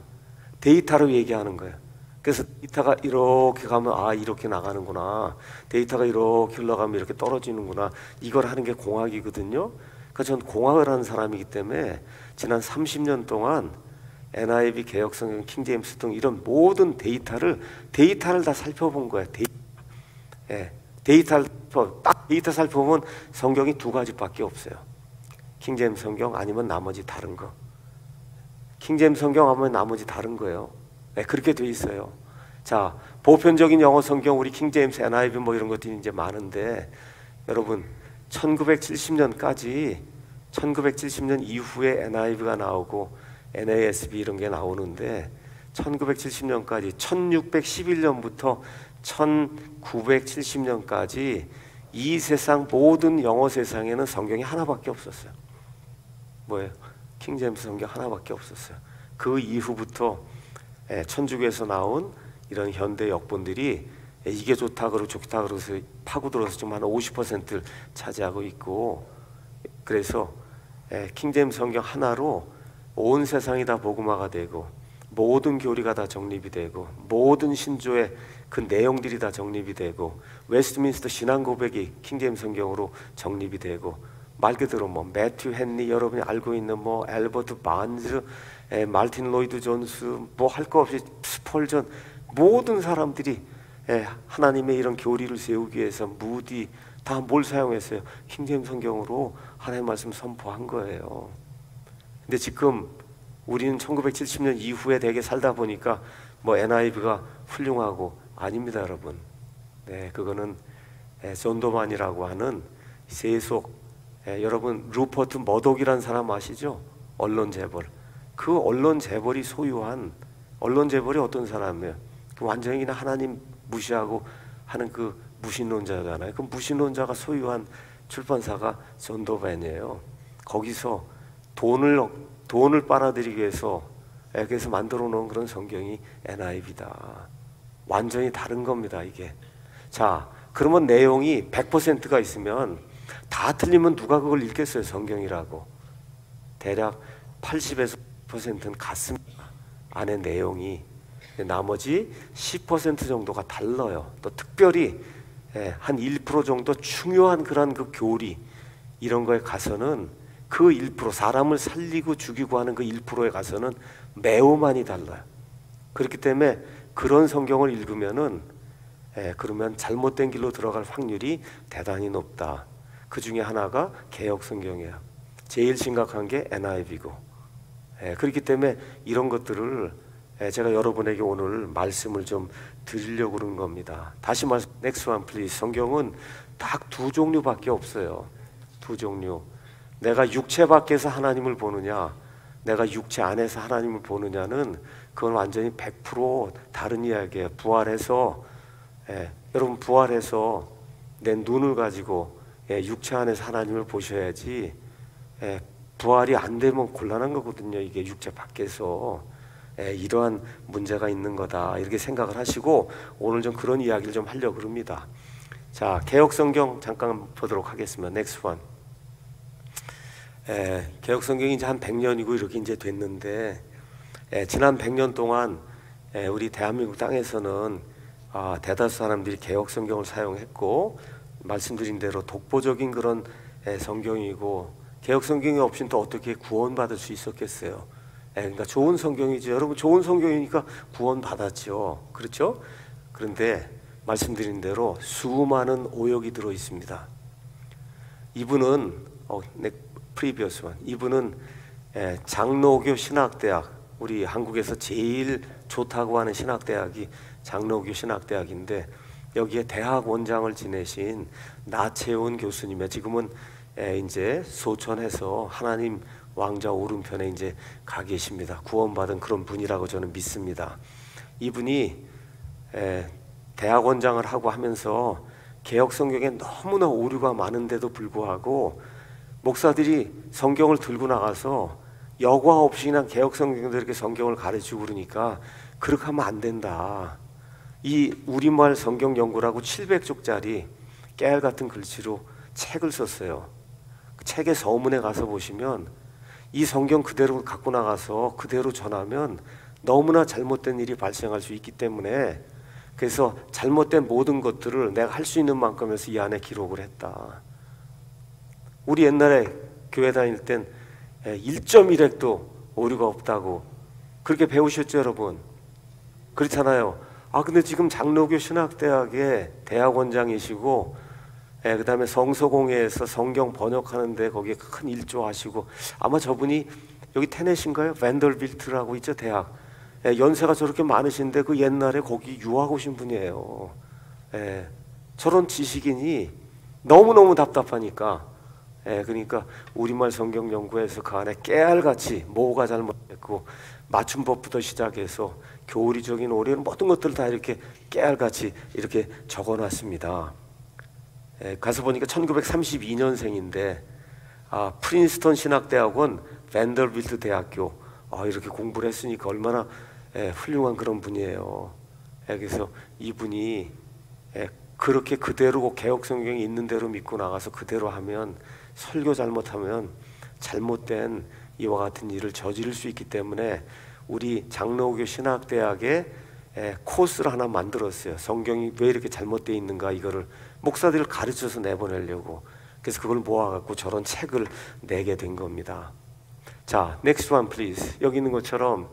데이터로 얘기하는 거예요. 그래서 데이터가 이렇게 가면 아 이렇게 나가는구나. 데이터가 이렇게 흘러가면 이렇게 떨어지는구나. 이걸 하는 게 공학이거든요. 그러니까 전 공학을 하는 사람이기 때문에 지난 30년 동안 NIV 개역 성경 킹제임스 등 이런 모든 데이터를 데이터를 다 살펴본 거예요. 데이터. 예. 데이터를 딱 데이터 살펴보면 성경이 두 가지밖에 없어요. 킹제임 성경 아니면 나머지 다른 거. 킹제임 성경 하면 나머지 다른 거예요. 네, 그렇게 돼 있어요. 자, 보편적인 영어 성경 우리 킹제임스 NIV 뭐 이런 것들이 이제 많은데 여러분 1970년까지 1970년 이후에 NIV가 나오고 NASB 이런 게 나오는데 1970년까지 1611년부터 1970년까지 이 세상 모든 영어 세상에는 성경이 하나밖에 없었어요. 뭐예요? 킹제임스 성경 하나밖에 없었어요. 그 이후부터 예, 천주교에서 나온 이런 현대 역본들이 예, 이게 좋다 그러고 좋다 그러서 파고들어서 지금 한 50%를 차지하고 있고 그래서 예, 킹제임스 성경 하나로 온 세상이 다 복음화가 되고 모든 교리가 다 정립이 되고 모든 신조의 그 내용들이 다 정립이 되고 웨스트민스터 신앙 고백이 킹제임스 성경으로 정립이 되고 말 그대로 뭐 매튜 헨리 여러분이 알고 있는 뭐 엘버트 반즈, 에, 말틴 로이드 존스 뭐 할 거 없이 스펄전 모든 사람들이 에, 하나님의 이런 교리를 세우기 위해서 무디 다 뭘 사용했어요? 킹제임스 성경으로 하나님 말씀 선포한 거예요. 근데 지금 우리는 1970년 이후에 되게 살다 보니까 뭐 NIV가 훌륭하고 아닙니다, 여러분. 네, 그거는 에, 존더반이라고 하는 세속 에, 여러분 루퍼트 머독이라는 사람 아시죠? 언론 재벌. 그 언론 재벌이 소유한 언론 재벌이 어떤 사람이에요? 그 완전히 그냥 하나님 무시하고 하는 그 무신론자잖아요. 그 무신론자가 소유한 출판사가 존더반이에요. 거기서 돈을 돈을 빨아들이기 위해서 애에서 만들어 놓은 그런 성경이 NIV다. 완전히 다른 겁니다, 이게. 자, 그러면 내용이 100%가 있으면 다 틀리면 누가 그걸 읽겠어요, 성경이라고. 대략 80에서 100%는 같습니다. 안에 내용이. 나머지 10% 정도가 달라요. 또 특별히 예, 한1% 정도 중요한 그런 그 교리 이런 거에 가서는 그 1% 사람을 살리고 죽이고 하는 그 1%에 가서는 매우 많이 달라요. 그렇기 때문에 그런 성경을 읽으면은 예, 그러면 잘못된 길로 들어갈 확률이 대단히 높다. 그 중에 하나가 개혁 성경이에요. 제일 심각한 게 NIV고. 예, 그렇기 때문에 이런 것들을 예, 제가 여러분에게 오늘 말씀을 좀 드리려고 그런 겁니다. 다시 말씀, next one please. 성경은 딱 두 종류밖에 없어요. 두 종류. 내가 육체 밖에서 하나님을 보느냐, 내가 육체 안에서 하나님을 보느냐는 그건 완전히 100% 다른 이야기예요. 부활해서 예, 여러분 부활해서 내 눈을 가지고 예, 육체 안에서 하나님을 보셔야지 예, 부활이 안 되면 곤란한 거거든요. 이게 육체 밖에서 예, 이러한 문제가 있는 거다 이렇게 생각을 하시고 오늘 좀 그런 이야기를 좀 하려고 합니다. 자 개혁 성경 잠깐 보도록 하겠습니다. Next one. 예, 개혁 성경이 이제 한 100년이고 이렇게 이제 됐는데 예, 지난 100년 동안 예, 우리 대한민국 땅에서는 아, 대다수 사람들이 개혁 성경을 사용했고 말씀드린 대로 독보적인 그런 예, 성경이고 개혁 성경이 없이는 또 어떻게 구원받을 수 있었겠어요? 예, 그러니까 좋은 성경이죠. 여러분 좋은 성경이니까 구원 받았죠. 그렇죠? 그런데 말씀드린 대로 수많은 오역이 들어 있습니다. 이분은 어, 네, previous one. 이분은 예, 장로교 신학대학 우리 한국에서 제일 좋다고 하는 신학대학이 장로교 신학대학인데 여기에 대학원장을 지내신 나채훈 교수님의 지금은 예, 이제 소천해서 하나님 왕자 오른편에 이제 가 계십니다. 구원받은 그런 분이라고 저는 믿습니다. 이분이 에, 대학 원장을 하고 하면서 개혁 성경에 너무나 오류가 많은데도 불구하고 목사들이 성경을 들고 나가서 여과 없이 그냥 개혁 성경들에게 성경을 가르치고 그러니까 그렇게 하면 안 된다. 이 우리말 성경 연구라고 700쪽짜리 깨알 같은 글씨로 책을 썼어요. 그 책의 서문에 가서 보시면 이 성경 그대로 갖고 나가서 그대로 전하면 너무나 잘못된 일이 발생할 수 있기 때문에 그래서 잘못된 모든 것들을 내가 할 수 있는 만큼에서 이 안에 기록을 했다. 우리 옛날에 교회 다닐 땐 1.1핵도 오류가 없다고 그렇게 배우셨죠, 여러분? 그렇잖아요. 아, 근데 지금 장로교 신학대학의 대학원장이시고 예, 그다음에 성서공회에서 성경 번역하는데 거기에 큰 일조하시고 아마 저분이 여기 테넷인가요? 밴더빌트라고 있죠 대학. 예, 연세가 저렇게 많으신데 그 옛날에 거기 유학 오신 분이에요. 예, 저런 지식인이 너무 너무 답답하니까. 예, 그러니까 우리말 성경 연구에서 그 안에 깨알같이 뭐가 잘못됐고 맞춤법부터 시작해서 교리적인 오류는 모든 것들을 다 이렇게 깨알같이 이렇게 적어놨습니다. 에, 가서 보니까 1932년생인데 아, 프린스턴 신학대학원 밴더빌트 대학교 아, 이렇게 공부를 했으니까 얼마나 예, 훌륭한 그런 분이에요. 예, 그래서 이분이 예, 그렇게 그대로 개혁 성경이 있는 대로 믿고 나가서 그대로 하면 설교 잘못하면 잘못된 이와 같은 일을 저지를 수 있기 때문에 우리 장로교 신학대학에 에, 코스를 하나 만들었어요. 성경이 왜 이렇게 잘못되어 있는가 이거를 목사들을 가르쳐서 내보내려고. 그래서 그걸 모아갖고 저런 책을 내게 된 겁니다. 자, next one please. 여기 있는 것처럼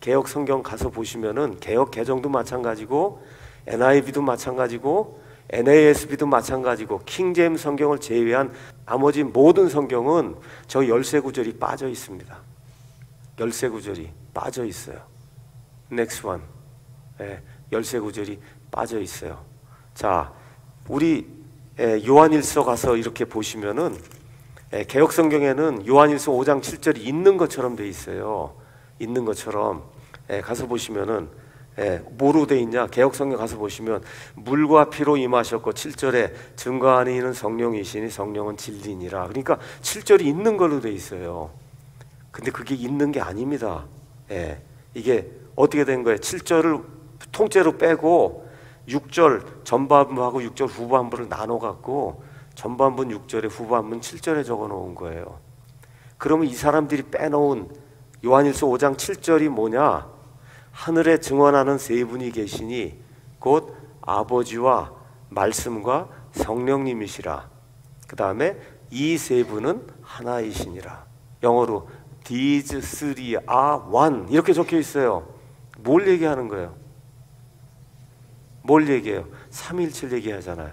개혁 성경 가서 보시면은 개혁 개정도 마찬가지고 NIV도 마찬가지고 NASB도 마찬가지고 킹제임 성경을 제외한 나머지 모든 성경은 저 열세 구절이 빠져 있습니다. 열세 구절이 빠져 있어요. Next one. 예, 열세 구절이 빠져 있어요. 자, 우리 예, 요한일서 가서 이렇게 보시면은 예, 개혁 성경에는 요한일서 5장 7절이 있는 것처럼 돼 있어요. 있는 것처럼 예, 가서 보시면은 예, 뭐로 돼 있냐? 개혁 성경 가서 보시면 물과 피로 임하셨고 7절에 증거하는 이는 성령이시니 성령은 진리니라. 그러니까 7절이 있는 걸로 돼 있어요. 근데 그게 있는 게 아닙니다. 예, 이게 어떻게 된 거예요? 7절을 통째로 빼고 6절 전반부하고 6절 후반부를 나눠 갖고 전반부는 6절에 후반부는 7절에 적어 놓은 거예요. 그러면 이 사람들이 빼놓은 요한일서 5장 7절이 뭐냐? 하늘에 증언하는 세 분이 계시니 곧 아버지와 말씀과 성령님이시라. 그 다음에 이 세 분은 하나이시니라. 영어로 these three are one 이렇게 적혀 있어요. 뭘 얘기하는 거예요? 뭘 얘기해요? 삼일칠 얘기하잖아요.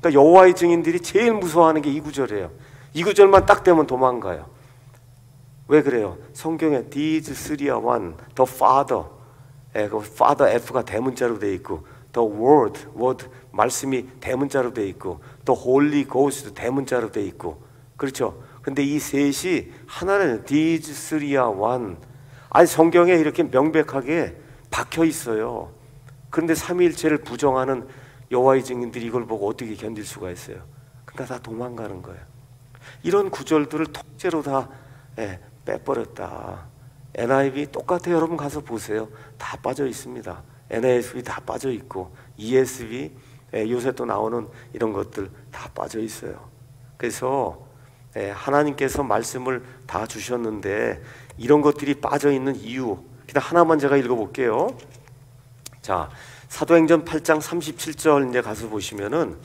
그러니까 여호와의 증인들이 제일 무서워하는 게 이 구절이에요. 이 구절만 딱 되면 도망가요. 왜 그래요? 성경에 these three are one, the Father, 예, 그 Father F가 대문자로 돼 있고, the Word, Word 말씀이 대문자로 돼 있고, the Holy Ghost 대문자로 돼 있고, 그렇죠? 근데 이 셋이 하나는 these three are one. 아니 성경에 이렇게 명백하게 박혀 있어요. 그런데 삼위일체를 부정하는 여호와의 증인들이 이걸 보고 어떻게 견딜 수가 있어요? 그러니까 다 도망가는 거예요. 이런 구절들을 통째로 다 예, 빼버렸다. NIV 똑같아요. 여러분 가서 보세요. 다 빠져 있습니다. NASB 다 빠져 있고 ESV 예, 요새 또 나오는 이런 것들 다 빠져 있어요. 그래서 예, 하나님께서 말씀을 다 주셨는데 이런 것들이 빠져 있는 이유 그냥 하나만 제가 읽어볼게요. 자 사도행전 8장 37절 이제 가서 보시면은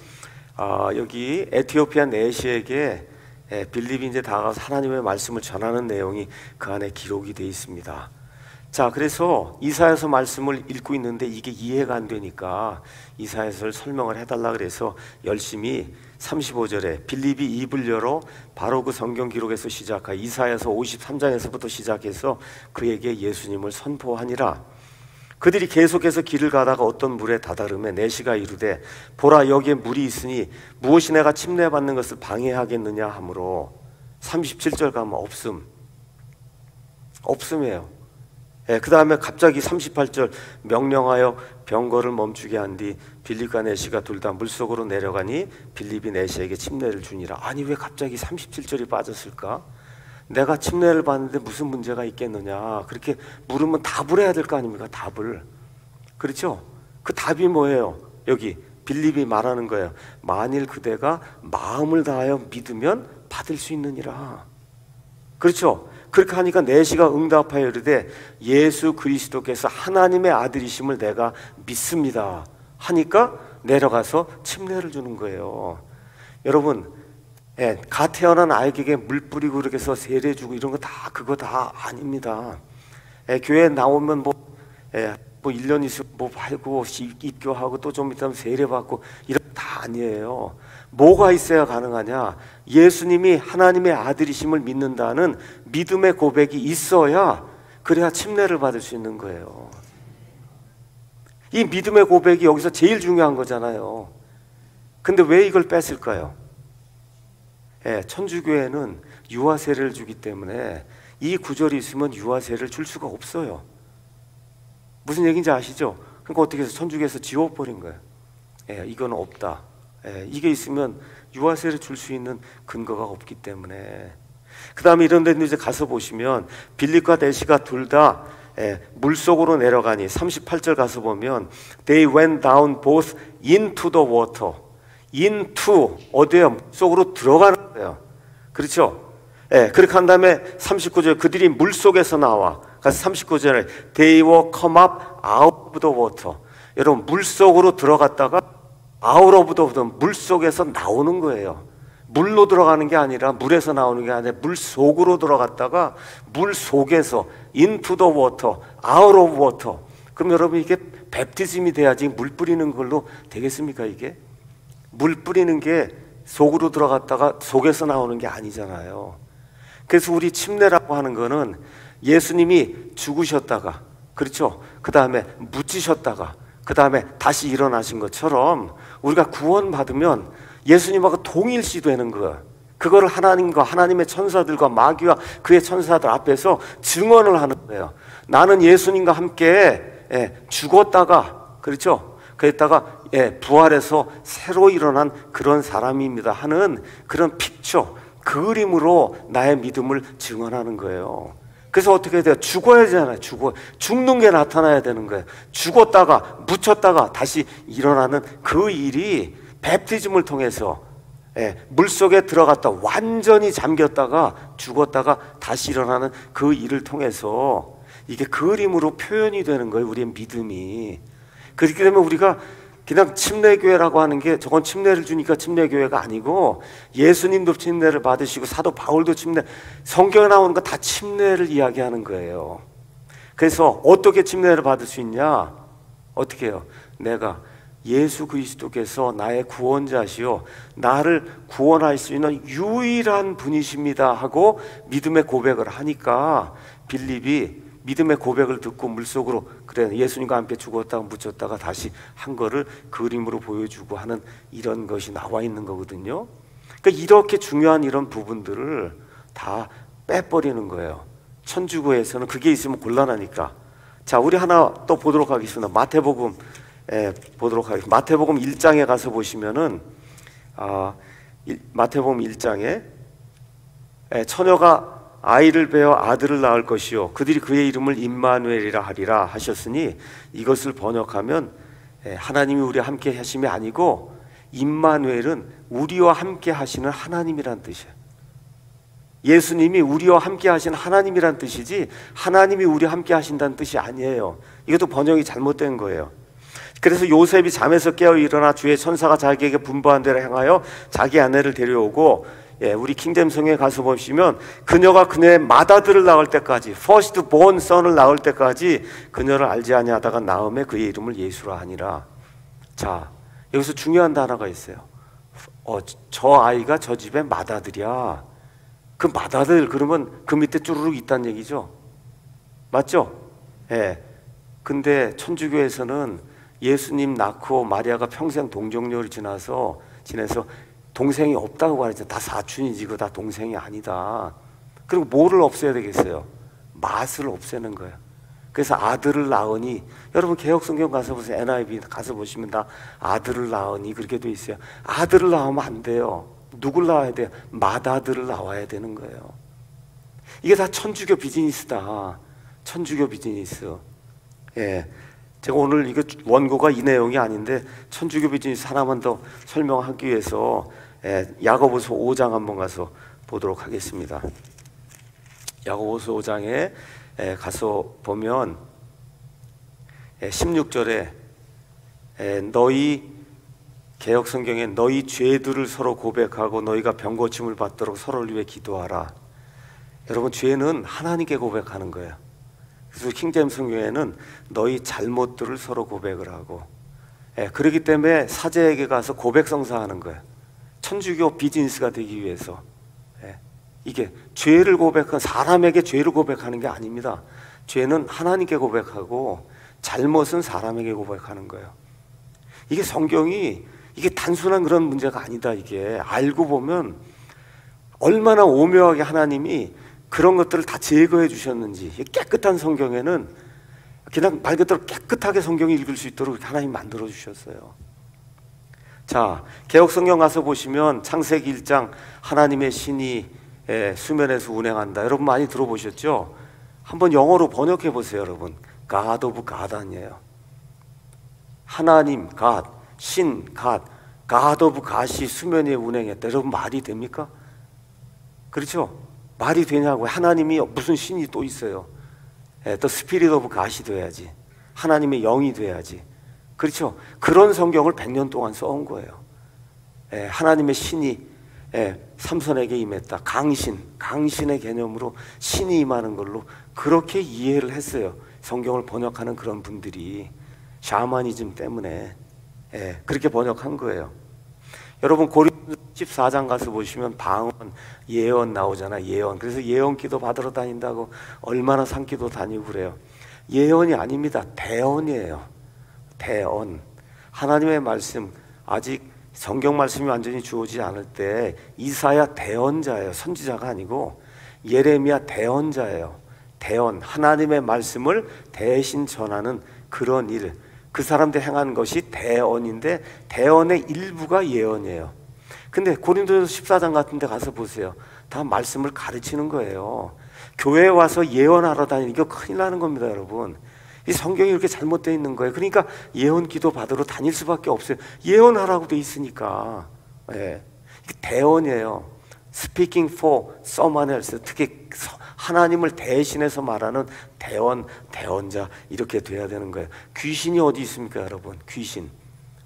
아, 여기 에티오피아 내시에게 예, 빌립이 이제 다가서 하나님의 말씀을 전하는 내용이 그 안에 기록이 되어 있습니다. 자, 그래서 이사야서 말씀을 읽고 있는데 이게 이해가 안 되니까 이사야서를 설명을 해달라 그래서 열심히 35절에 빌립이 입을 열어 바로 그 성경 기록에서 시작하 이사야서 53장에서부터 시작해서 그에게 예수님을 선포하니라. 그들이 계속해서 길을 가다가 어떤 물에 다다름에 내시가 이르되 보라 여기에 물이 있으니 무엇이 내가 침례받는 것을 방해하겠느냐 하므로 37절 가면 없음 없음이에요. 예, 그 다음에 갑자기 38절 명령하여 병거를 멈추게 한 뒤 빌립과 내시가 둘 다 물속으로 내려가니 빌립이 내시에게 침례를 주니라. 아니 왜 갑자기 37절이 빠졌을까? 내가 침례를 받는데 무슨 문제가 있겠느냐? 그렇게 물으면 답을 해야 될 거 아닙니까? 답을. 그렇죠? 그 답이 뭐예요? 여기 빌립이 말하는 거예요. 만일 그대가 마음을 다하여 믿으면 받을 수 있느니라. 그렇죠? 그렇게 하니까 내시가 응답하여 이르되 예수 그리스도께서 하나님의 아들이심을 내가 믿습니다. 하니까 내려가서 침례를 주는 거예요. 여러분, 예, 가 태어난 아이에게 물 뿌리고 이렇게 해서 세례 주고 이런 거 다 그거 다 아닙니다. 예, 교회 나오면 뭐, 예, 뭐 1년 있으면 뭐 팔고 입교하고 또 좀 있다면 세례 받고 이런 거다 아니에요. 뭐가 있어야 가능하냐? 예수님이 하나님의 아들이심을 믿는다는 믿음의 고백이 있어야 그래야 침례를 받을 수 있는 거예요. 이 믿음의 고백이 여기서 제일 중요한 거잖아요. 근데 왜 이걸 뺐을까요? 예, 천주교회는 유아세를 주기 때문에 이 구절이 있으면 유아세를 줄 수가 없어요. 무슨 얘기인지 아시죠? 그러니까 어떻게 해서 천주교에서 지워버린 거예요. 예, 이건 없다. 예, 이게 있으면 유아세를 줄 수 있는 근거가 없기 때문에 그 다음에 이런 데는 이제 가서 보시면 빌립과 대시가 둘다 예, 물속으로 내려가니 38절 가서 보면 they went down both into the water into 어디에 속으로 들어가는 거예요. 그렇죠? 예, 그렇게 한 다음에 39절 그들이 물 속에서 나와. 그래서 39절에 they were come up out of the water. 여러분 물 속으로 들어갔다가 of the water 물 속에서 나오는 거예요. 물로 들어가는 게 아니라 물에서 나오는 게 아니라 물 속으로 들어갔다가 물 속에서 into the water, out of water. 그럼 여러분 이게 베프티즘이 돼야지 물 뿌리는 걸로 되겠습니까 이게? 물 뿌리는 게 속으로 들어갔다가 속에서 나오는 게 아니잖아요. 그래서 우리 침례라고 하는 거는 예수님이 죽으셨다가 그렇죠. 그 다음에 묻히셨다가 그 다음에 다시 일어나신 것처럼 우리가 구원받으면 예수님하고 동일시 되는 거야. 그거를 하나님과 하나님의 천사들과 마귀와 그의 천사들 앞에서 증언을 하는 거예요. 나는 예수님과 함께 예, 죽었다가 그렇죠. 그랬다가 예, 부활해서 새로 일어난 그런 사람입니다 하는 그런 픽처 그림으로 나의 믿음을 증언하는 거예요. 그래서 어떻게 돼요? 죽어야 되잖아요. 죽어. 죽는 게 나타나야 되는 거예요. 죽었다가 묻혔다가 다시 일어나는 그 일이 베프티즘을 통해서 예, 물 속에 들어갔다 완전히 잠겼다가 죽었다가 다시 일어나는 그 일을 통해서 이게 그림으로 표현이 되는 거예요. 우리의 믿음이. 그렇게 되면 우리가 그냥 침례교회라고 하는 게 저건 침례를 주니까 침례교회가 아니고 예수님도 침례를 받으시고 사도 바울도 침례 성경에 나오는 거 다 침례를 이야기하는 거예요. 그래서 어떻게 침례를 받을 수 있냐? 어떻게 해요? 내가 예수 그리스도께서 나의 구원자시요 나를 구원할 수 있는 유일한 분이십니다 하고 믿음의 고백을 하니까 빌립이 믿음의 고백을 듣고 물속으로 그래 예수님과 함께 죽었다가 묻혔다가 다시 한 거를 그림으로 보여주고 하는 이런 것이 나와 있는 거거든요. 그러니까 이렇게 중요한 이런 부분들을 다 빼버리는 거예요. 천주교에서는 그게 있으면 곤란하니까. 자, 우리 하나 또 보도록 하겠습니다. 마태복음 에, 보도록 하겠습니다. 마태복음 1장에 가서 보시면은 아, 마태복음 1장에 에, 처녀가 아이를 베어 아들을 낳을 것이요 그들이 그의 이름을 임마누엘이라 하리라 하셨으니 이것을 번역하면 하나님이 우리와 함께 하심이 아니고 임마누엘은 우리와 함께 하시는 하나님이란 뜻이에요. 예수님이 우리와 함께 하신 하나님이란 뜻이지 하나님이 우리와 함께 하신다는 뜻이 아니에요. 이것도 번역이 잘못된 거예요. 그래서 요셉이 잠에서 깨어 일어나 주의 천사가 자기에게 분부한 대로 행하여 자기 아내를 데려오고 예, 우리 킹잼 성에 가서 보시면 그녀가 그녀의 맏아들을 낳을 때까지 first born son을 낳을 때까지 그녀를 알지 아니하다가 낳음에 그의 이름을 예수라 하니라. 자, 여기서 중요한 단어가 있어요. 어, 저 아이가 저 집의 맏아들이야. 그 맏아들 그러면 그 밑에 쭈루룩 있다는 얘기죠. 맞죠? 예. 근데 천주교에서는 예수님 낳고 마리아가 평생 동정녀를 지나서 지내서 동생이 없다고 말했죠. 다 사촌이지, 그다 동생이 아니다. 그리고 뭐를 없애야 되겠어요? 맛을 없애는 거예요. 그래서 아들을 낳으니 여러분 개혁 성경 가서 보세요. NIV 가서 보시면 다 아들을 낳으니 그렇게 돼 있어요. 아들을 낳으면 안 돼요. 누굴 낳아야 돼요? 맏아들을 낳아야 되는 거예요. 이게 다 천주교 비즈니스다. 천주교 비즈니스. 예. 제가 오늘 이거 원고가 이 내용이 아닌데 천주교 비즈니스 하나만 더 설명하기 위해서 예, 야고보서 5장 한번 가서 보도록 하겠습니다. 야고보서 5장에 예, 가서 보면 16절에 예, 너희 개혁 성경에 너희 죄들을 서로 고백하고 너희가 병 고침을 받도록 서로를 위해 기도하라. 여러분 죄는 하나님께 고백하는 거예요. 그래서 킹잼 성경에는 너희 잘못들을 서로 고백을 하고 예, 그렇기 때문에 사제에게 가서 고백 성사하는 거예요. 천주교 비즈니스가 되기 위해서 예, 이게 죄를 고백한 사람에게 죄를 고백하는 게 아닙니다. 죄는 하나님께 고백하고 잘못은 사람에게 고백하는 거예요. 이게 성경이 이게 단순한 그런 문제가 아니다. 이게 알고 보면 얼마나 오묘하게 하나님이 그런 것들을 다 제거해 주셨는지 깨끗한 성경에는 그냥 말 그대로 깨끗하게 성경을 읽을 수 있도록 하나님 만들어 주셨어요. 자, 개혁 성경 가서 보시면 창세기 1장 하나님의 신이 예, 수면에서 운행한다. 여러분 많이 들어보셨죠? 한번 영어로 번역해 보세요, 여러분. God of God 아니에요. 하나님, God, 신, God, God of God이 수면 위에 운행했다. 여러분 말이 됩니까? 그렇죠? 말이 되냐고 하나님이 무슨 신이 또 있어요. 예, 또 Spirit of God이 돼야지. 하나님의 영이 돼야지. 그렇죠? 그런 성경을 100년 동안 써온 거예요. 예, 하나님의 신이 예, 삼손에게 임했다. 강신, 강신의 개념으로 신이 임하는 걸로 그렇게 이해를 했어요. 성경을 번역하는 그런 분들이 샤머니즘 때문에 예, 그렇게 번역한 거예요. 여러분 고린도 14장 가서 보시면 방언, 예언 나오잖아. 예언. 그래서 예언 기도 받으러 다닌다고 얼마나 산기도 다니고 그래요. 예언이 아닙니다. 대언이에요. 대언. 하나님의 말씀 아직 성경 말씀이 완전히 주어지지 않을 때 이사야 대언자예요. 선지자가 아니고 예레미야 대언자예요. 대언. 하나님의 말씀을 대신 전하는 그런 일. 그 사람들 행한 것이 대언인데 대언의 일부가 예언이에요. 근데 고린도서 14장 같은 데 가서 보세요. 다 말씀을 가르치는 거예요. 교회에 와서 예언하러 다니는 게 큰일 나는 겁니다, 여러분. 이 성경이 이렇게 잘못되어 있는 거예요. 그러니까 예언 기도 받으러 다닐 수밖에 없어요. 예언하라고 돼 있으니까. 예. 대언이에요. Speaking for someone else. 특히 하나님을 대신해서 말하는 대언, 대언자 이렇게 돼야 되는 거예요. 귀신이 어디 있습니까, 여러분? 귀신.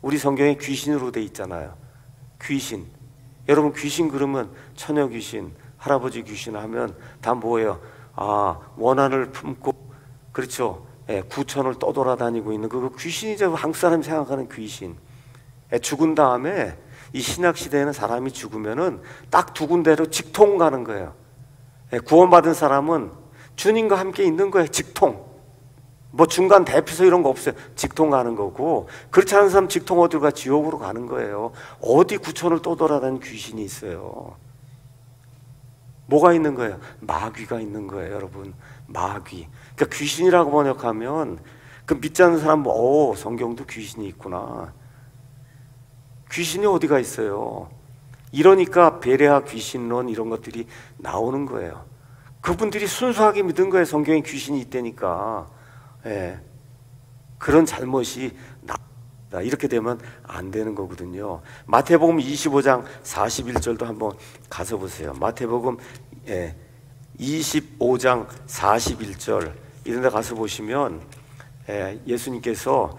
우리 성경에 귀신으로 돼 있잖아요. 귀신. 여러분 귀신 그러면 처녀 귀신, 할아버지 귀신 하면 다 뭐예요? 아 원한을 품고 그렇죠. 예, 구천을 떠돌아다니고 있는 그 귀신이죠. 한국 사람이 생각하는 귀신. 예, 죽은 다음에 이 신약 시대에는 사람이 죽으면은 딱 두 군데로 직통 가는 거예요. 예, 구원받은 사람은 주님과 함께 있는 거예요. 직통. 뭐 중간 대피소 이런 거 없어요. 직통 가는 거고 그렇지 않은 사람 직통 어디로 가 지옥으로 가는 거예요. 어디 구천을 떠돌아다니는 귀신이 있어요. 뭐가 있는 거예요? 마귀가 있는 거예요, 여러분. 마귀. 그러니까 귀신이라고 번역하면 그 믿지 않는 사람 뭐, 어, 성경도 귀신이 있구나. 귀신이 어디가 있어요? 이러니까 베레아 귀신론 이런 것들이 나오는 거예요. 그분들이 순수하게 믿은 거예요. 성경에 귀신이 있다니까. 예. 그런 잘못이 나 이렇게 되면 안 되는 거거든요. 마태복음 25장 41절도 한번 가서 보세요. 마태복음 예, 25장 41절 이런 데 가서 보시면 예, 예수님께서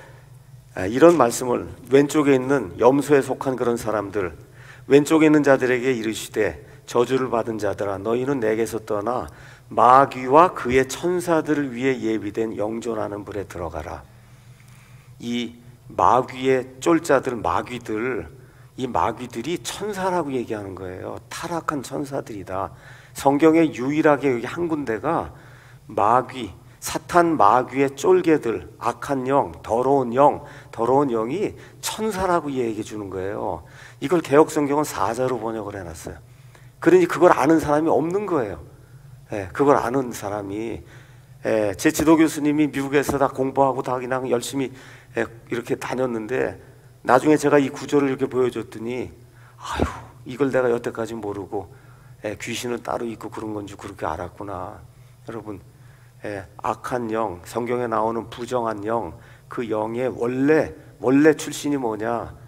예, 이런 말씀을 왼쪽에 있는 염소에 속한 그런 사람들 왼쪽에 있는 자들에게 이르시되 저주를 받은 자들아 너희는 내게서 떠나 마귀와 그의 천사들을 위해 예비된 영존하는 불에 들어가라. 이 마귀의 쫄자들, 마귀들, 이 마귀들이 천사라고 얘기하는 거예요. 타락한 천사들이다. 성경에 유일하게 여기 한 군데가 마귀, 사탄 마귀의 쫄개들, 악한 영, 더러운 영, 더러운 영이 천사라고 얘기해 주는 거예요. 이걸 개혁 성경은 사자로 번역을 해놨어요. 그러니 그걸 아는 사람이 없는 거예요. 예, 그걸 아는 사람이 예, 제 지도 교수님이 미국에서 다 공부하고 다 그냥 열심히 예, 이렇게 다녔는데 나중에 제가 이 구조를 이렇게 보여줬더니 아유 이걸 내가 여태까지 모르고 예, 귀신은 따로 있고 그런 건줄 그렇게 알았구나 여러분 예, 악한 영 성경에 나오는 부정한 영그 영의 원래 원래 출신이 뭐냐 예,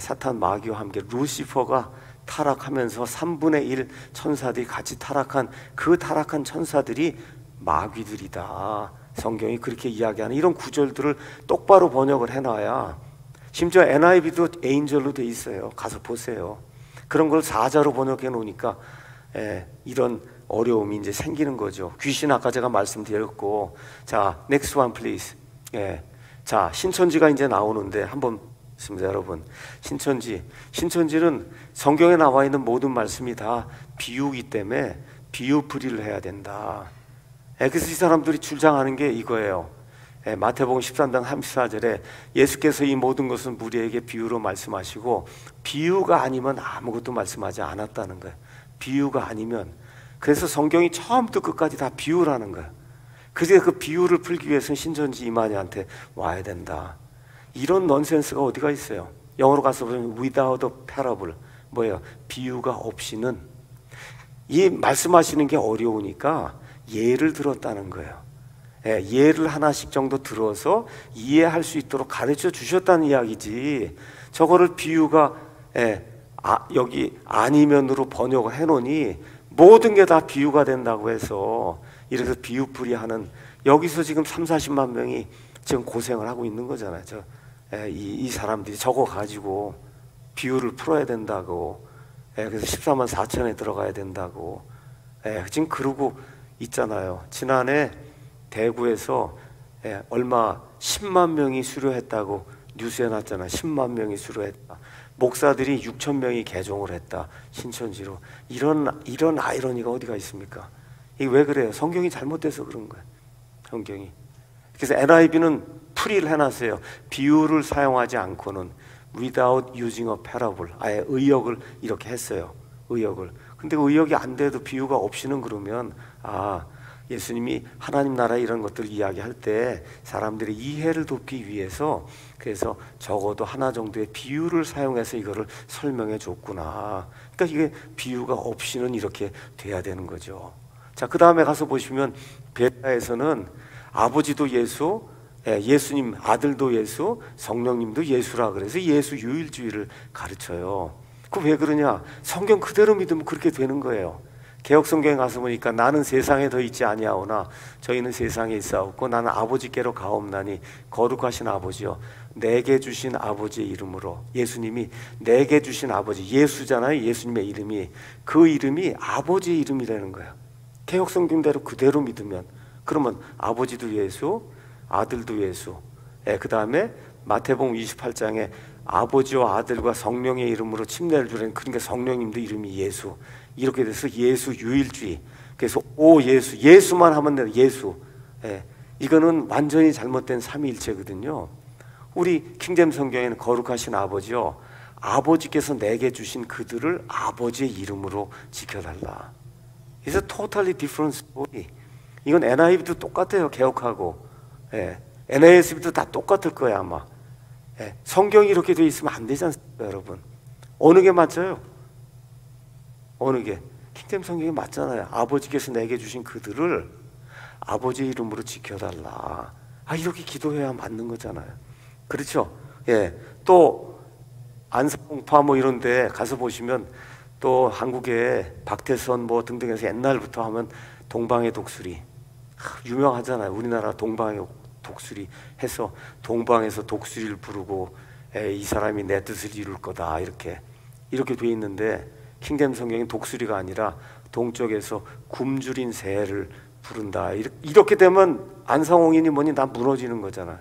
사탄 마귀와 함께 루시퍼가 타락하면서 3분의 1 천사들이 같이 타락한 그 타락한 천사들이 마귀들이다. 성경이 그렇게 이야기하는 이런 구절들을 똑바로 번역을 해놔야 심지어 NIV도 에인절로 돼 있어요. 가서 보세요. 그런 걸 사자로 번역해 놓으니까 예, 이런 어려움이 이제 생기는 거죠. 귀신 아까 제가 말씀드렸고 자 next one please. 예, 자 신천지가 이제 나오는데 한번 있습니다, 여러분. 신천지. 신천지는 성경에 나와 있는 모든 말씀이 다 비유기 때문에 비유풀이를 해야 된다. 이 사람들이 주장하는 게 이거예요. 예, 마태복음 13장 34절에 예수께서 이 모든 것은 무리에게 비유로 말씀하시고 비유가 아니면 아무것도 말씀하지 않았다는 거예요. 비유가 아니면 그래서 성경이 처음부터 끝까지 다 비유라는 거예요. 그래서 그 비유를 풀기 위해서는 신천지 이만희한테 와야 된다. 이런 넌센스가 어디가 있어요? 영어로 가서 보면 without a parable 뭐예요? 비유가 없이는 이 말씀하시는 게 어려우니까 예를 들었다는 거예요. 예, 예를 하나씩 정도 들어서 이해할 수 있도록 가르쳐 주셨다는 이야기지. 저거를 비유가 예, 아, 여기 아니면으로 번역을 해놓으니 모든 게 다 비유가 된다고 해서 이래서 비유풀이 하는 여기서 지금 3, 40만 명이 지금 고생을 하고 있는 거잖아요. 저, 예, 이, 이 사람들이 저거 가지고 비유를 풀어야 된다고. 예, 그래서 14만 4천에 들어가야 된다고. 예, 지금 그러고 있잖아요. 지난해 대구에서 예, 얼마 10만 명이 수료했다고 뉴스에 났잖아. 10만 명이 수료했다. 목사들이 6천 명이 개종을 했다. 신천지로. 이런 이런 아이러니가 어디가 있습니까? 이게 왜 그래요? 성경이 잘못돼서 그런 거예요. 성경이. 그래서 NIV는 풀이를 해놨어요. 비유를 사용하지 않고는 without using a parable. 아예 의역을 이렇게 했어요. 의역을. 근데 의역이 안 돼도 비유가 없이는 그러면 아 예수님이 하나님 나라 이런 것들 이야기할 때 사람들의 이해를 돕기 위해서 그래서 적어도 하나 정도의 비유를 사용해서 이거를 설명해 줬구나. 그러니까 이게 비유가 없이는 이렇게 돼야 되는 거죠. 자, 그 다음에 가서 보시면 베타에서는 아버지도 예수, 예, 예수님 아들도 예수, 성령님도 예수라 그래서 예수 유일주의를 가르쳐요. 그 왜 그러냐? 성경 그대로 믿으면 그렇게 되는 거예요. 개혁 성경에 가서 보니까 나는 세상에 더 있지 아니하오나 저희는 세상에 있사옵고 나는 아버지께로 가옵나니 거룩하신 아버지요 내게 주신 아버지의 이름으로 예수님이 내게 주신 아버지 예수잖아요 예수님의 이름이 그 이름이 아버지의 이름이라는 거예요 개혁 성경대로 그대로 믿으면 그러면 아버지도 예수 아들도 예수 예, 그 다음에 마태복음 28장에 아버지와 아들과 성령의 이름으로 침례를 주는 그러니까 성령님도 이름이 예수 이렇게 돼서 예수 유일주의. 그래서 오 예수, 예수만 하면 돼. 예수. 예. 이거는 완전히 잘못된 삼위일체거든요. 우리 킹잼 성경에는 거룩하신 아버지요. 아버지께서 내게 주신 그들을 아버지의 이름으로 지켜달라. It's a totally different story. 이건 NIV도 똑같아요. 개혁하고. 예. NASB도 다 똑같을 거야 아마. 예. 성경이 이렇게 돼 있으면 안 되지 않습니까, 여러분? 어느 게 맞아요? 어느 게 킹템 성경이 맞잖아요. 아버지께서 내게 주신 그들을 아버지 이름으로 지켜달라. 아 이렇게 기도해야 맞는 거잖아요. 그렇죠? 예. 또 안성파 뭐 이런데 가서 보시면 또 한국에 박태선 뭐 등등해서 옛날부터 하면 동방의 독수리 유명하잖아요. 우리나라 동방의 독수리 해서 동방에서 독수리를 부르고 에이, 이 사람이 내 뜻을 이룰 거다 이렇게 이렇게 돼 있는데 킹덤 성경은 독수리가 아니라 동쪽에서 굶주린 새를 부른다. 이렇게 되면 안상홍인이 뭐니 나 무너지는 거잖아.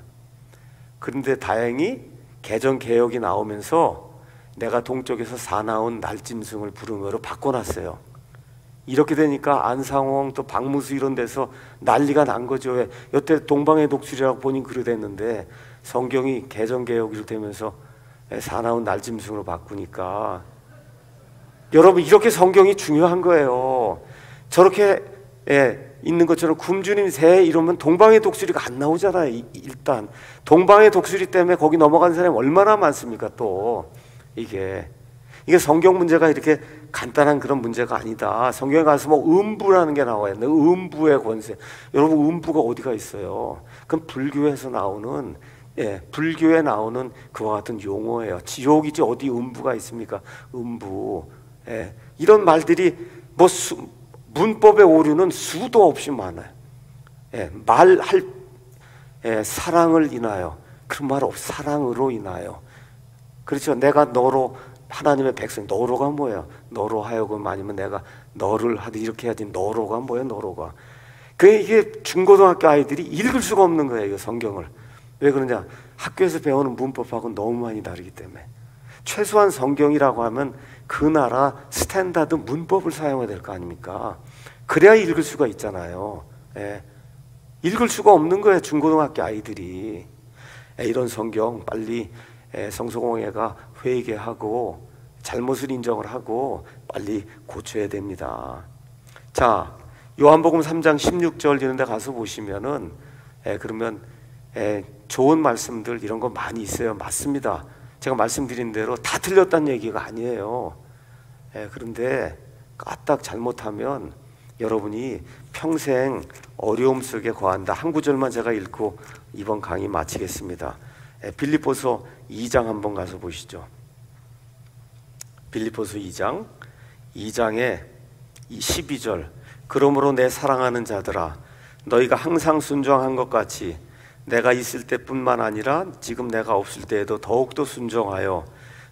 그런데 다행히 개정 개혁이 나오면서 내가 동쪽에서 사나운 날짐승을 부름으로 바꿔놨어요. 이렇게 되니까 안상홍 또 박무수 이런 데서 난리가 난 거죠. 왜? 여태 동방의 독수리라고 본인 그러댔는데 성경이 개정 개혁이 되면서 사나운 날짐승으로 바꾸니까 여러분 이렇게 성경이 중요한 거예요. 저렇게 예, 있는 것처럼 굶주린 새 이러면 동방의 독수리가 안 나오잖아요. 일단 동방의 독수리 때문에 거기 넘어간 사람이 얼마나 많습니까? 또 이게 이게 성경 문제가 이렇게 간단한 그런 문제가 아니다. 성경에 가서 뭐 음부라는 게 나와요. 음부의 권세. 여러분 음부가 어디가 있어요? 그럼 불교에서 나오는 예, 불교에 나오는 그와 같은 용어예요. 지옥이지 어디 음부가 있습니까? 음부. 예, 이런 말들이 뭐 수, 문법의 오류는 수도 없이 많아요. 예, 말할 예, 사랑을 인하여 그런 말 없. 사랑으로 인하여 그렇죠. 내가 너로 하나님의 백성 너로가 뭐야? 너로 하여금 아니면 내가 너를 하듯 이렇게 해야지 너로가 뭐야? 너로가 그 이게 중고등학교 아이들이 읽을 수가 없는 거예요. 이 성경을 왜 그러냐? 학교에서 배우는 문법하고 너무 많이 다르기 때문에 최소한 성경이라고 하면 그 나라 standard 문법을 사용해야 될 거 아닙니까? 그래야 읽을 수가 있잖아요. 예. 읽을 수가 없는 거예요, 중고등학교 아이들이. 예, 이런 성경 빨리 예, 성소공회가 회개하고 잘못을 인정을 하고 빨리 고쳐야 됩니다. 자, 요한복음 3장 16절 이런 데 가서 보시면은 예, 그러면 예, 좋은 말씀들 이런 거 많이 있어요. 맞습니다. 제가 말씀드린 대로 다 틀렸다는 얘기가 아니에요. 예, 그런데 까딱 잘못하면 여러분이 평생 어려움 속에 거한다. 한 구절만 제가 읽고 이번 강의 마치겠습니다. 에, 빌립보서 2장 한번 가서 보시죠. 빌립보서 2장 2장의 12절 그러므로 내 사랑하는 자들아 너희가 항상 순종한 것 같이 내가 있을 때뿐만 아니라 지금 내가 없을 때에도 더욱더 순종하여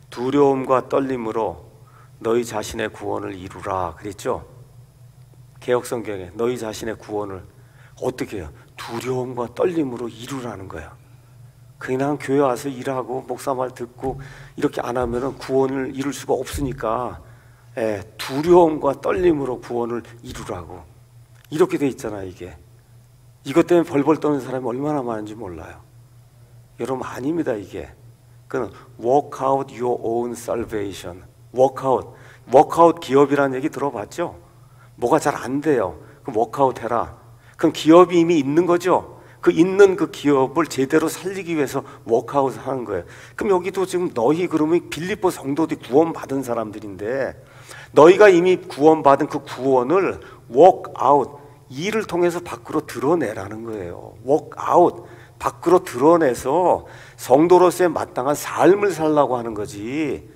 두려움과 떨림으로 너희 자신의 구원을 이루라 그랬죠? 개혁 성경에 너희 자신의 구원을 어떻게 해요? 두려움과 떨림으로 이루라는 거예요. 그냥 교회 와서 일하고 목사 말 듣고 이렇게 안 하면은 구원을 이룰 수가 없으니까 예, 두려움과 떨림으로 구원을 이루라고 이렇게 돼 있잖아 이게 이것 때문에 벌벌 떠는 사람이 얼마나 많은지 몰라요. 여러분 아닙니다 이게. 그는 work out your own salvation. work out. work out 기업이라는 얘기 들어봤죠? 뭐가 잘 안 돼요. 그럼 work out 해라. 그럼 기업이 이미 있는 거죠. 그 있는 그 기업을 제대로 살리기 위해서 워크아웃 하는 거예요. 그럼 여기도 지금 너희 그러면 빌립보 성도들이 구원받은 사람들인데 너희가 이미 구원받은 그 구원을 워크아웃 일을 통해서 밖으로 드러내라는 거예요. 워크아웃 밖으로 드러내서 성도로서의 마땅한 삶을 살라고 하는 거지.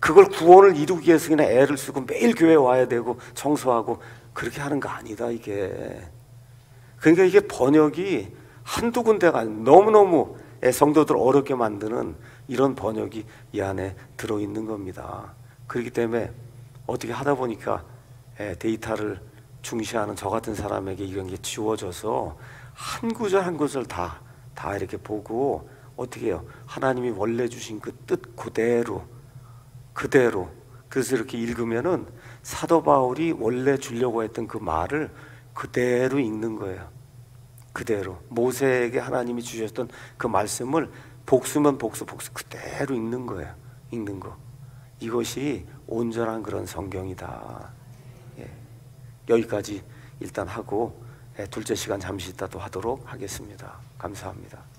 그걸 구원을 이루기 위해서 그냥 애를 쓰고 매일 교회 와야 되고 청소하고 그렇게 하는 거 아니다 이게. 그러니까 이게 번역이 한두 군데가 너무너무 성도들 어렵게 만드는 이런 번역이 이 안에 들어있는 겁니다. 그렇기 때문에 어떻게 하다 보니까 예, 데이터를 중시하는 저 같은 사람에게 이런 게 지워져서 한 구절 한 구절 다, 다 이렇게 보고 어떻게 해요? 하나님이 원래 주신 그 뜻 그대로 그대로 그래서 이렇게 읽으면은 사도 바울이 원래 주려고 했던 그 말을 그대로 읽는 거예요. 그대로 모세에게 하나님이 주셨던 그 말씀을 복수면 복수 복수 그대로 읽는 거예요. 읽는 거. 이것이 온전한 그런 성경이다. 예. 여기까지 일단 하고 예, 둘째 시간 잠시 있다 또 하도록 하겠습니다. 감사합니다.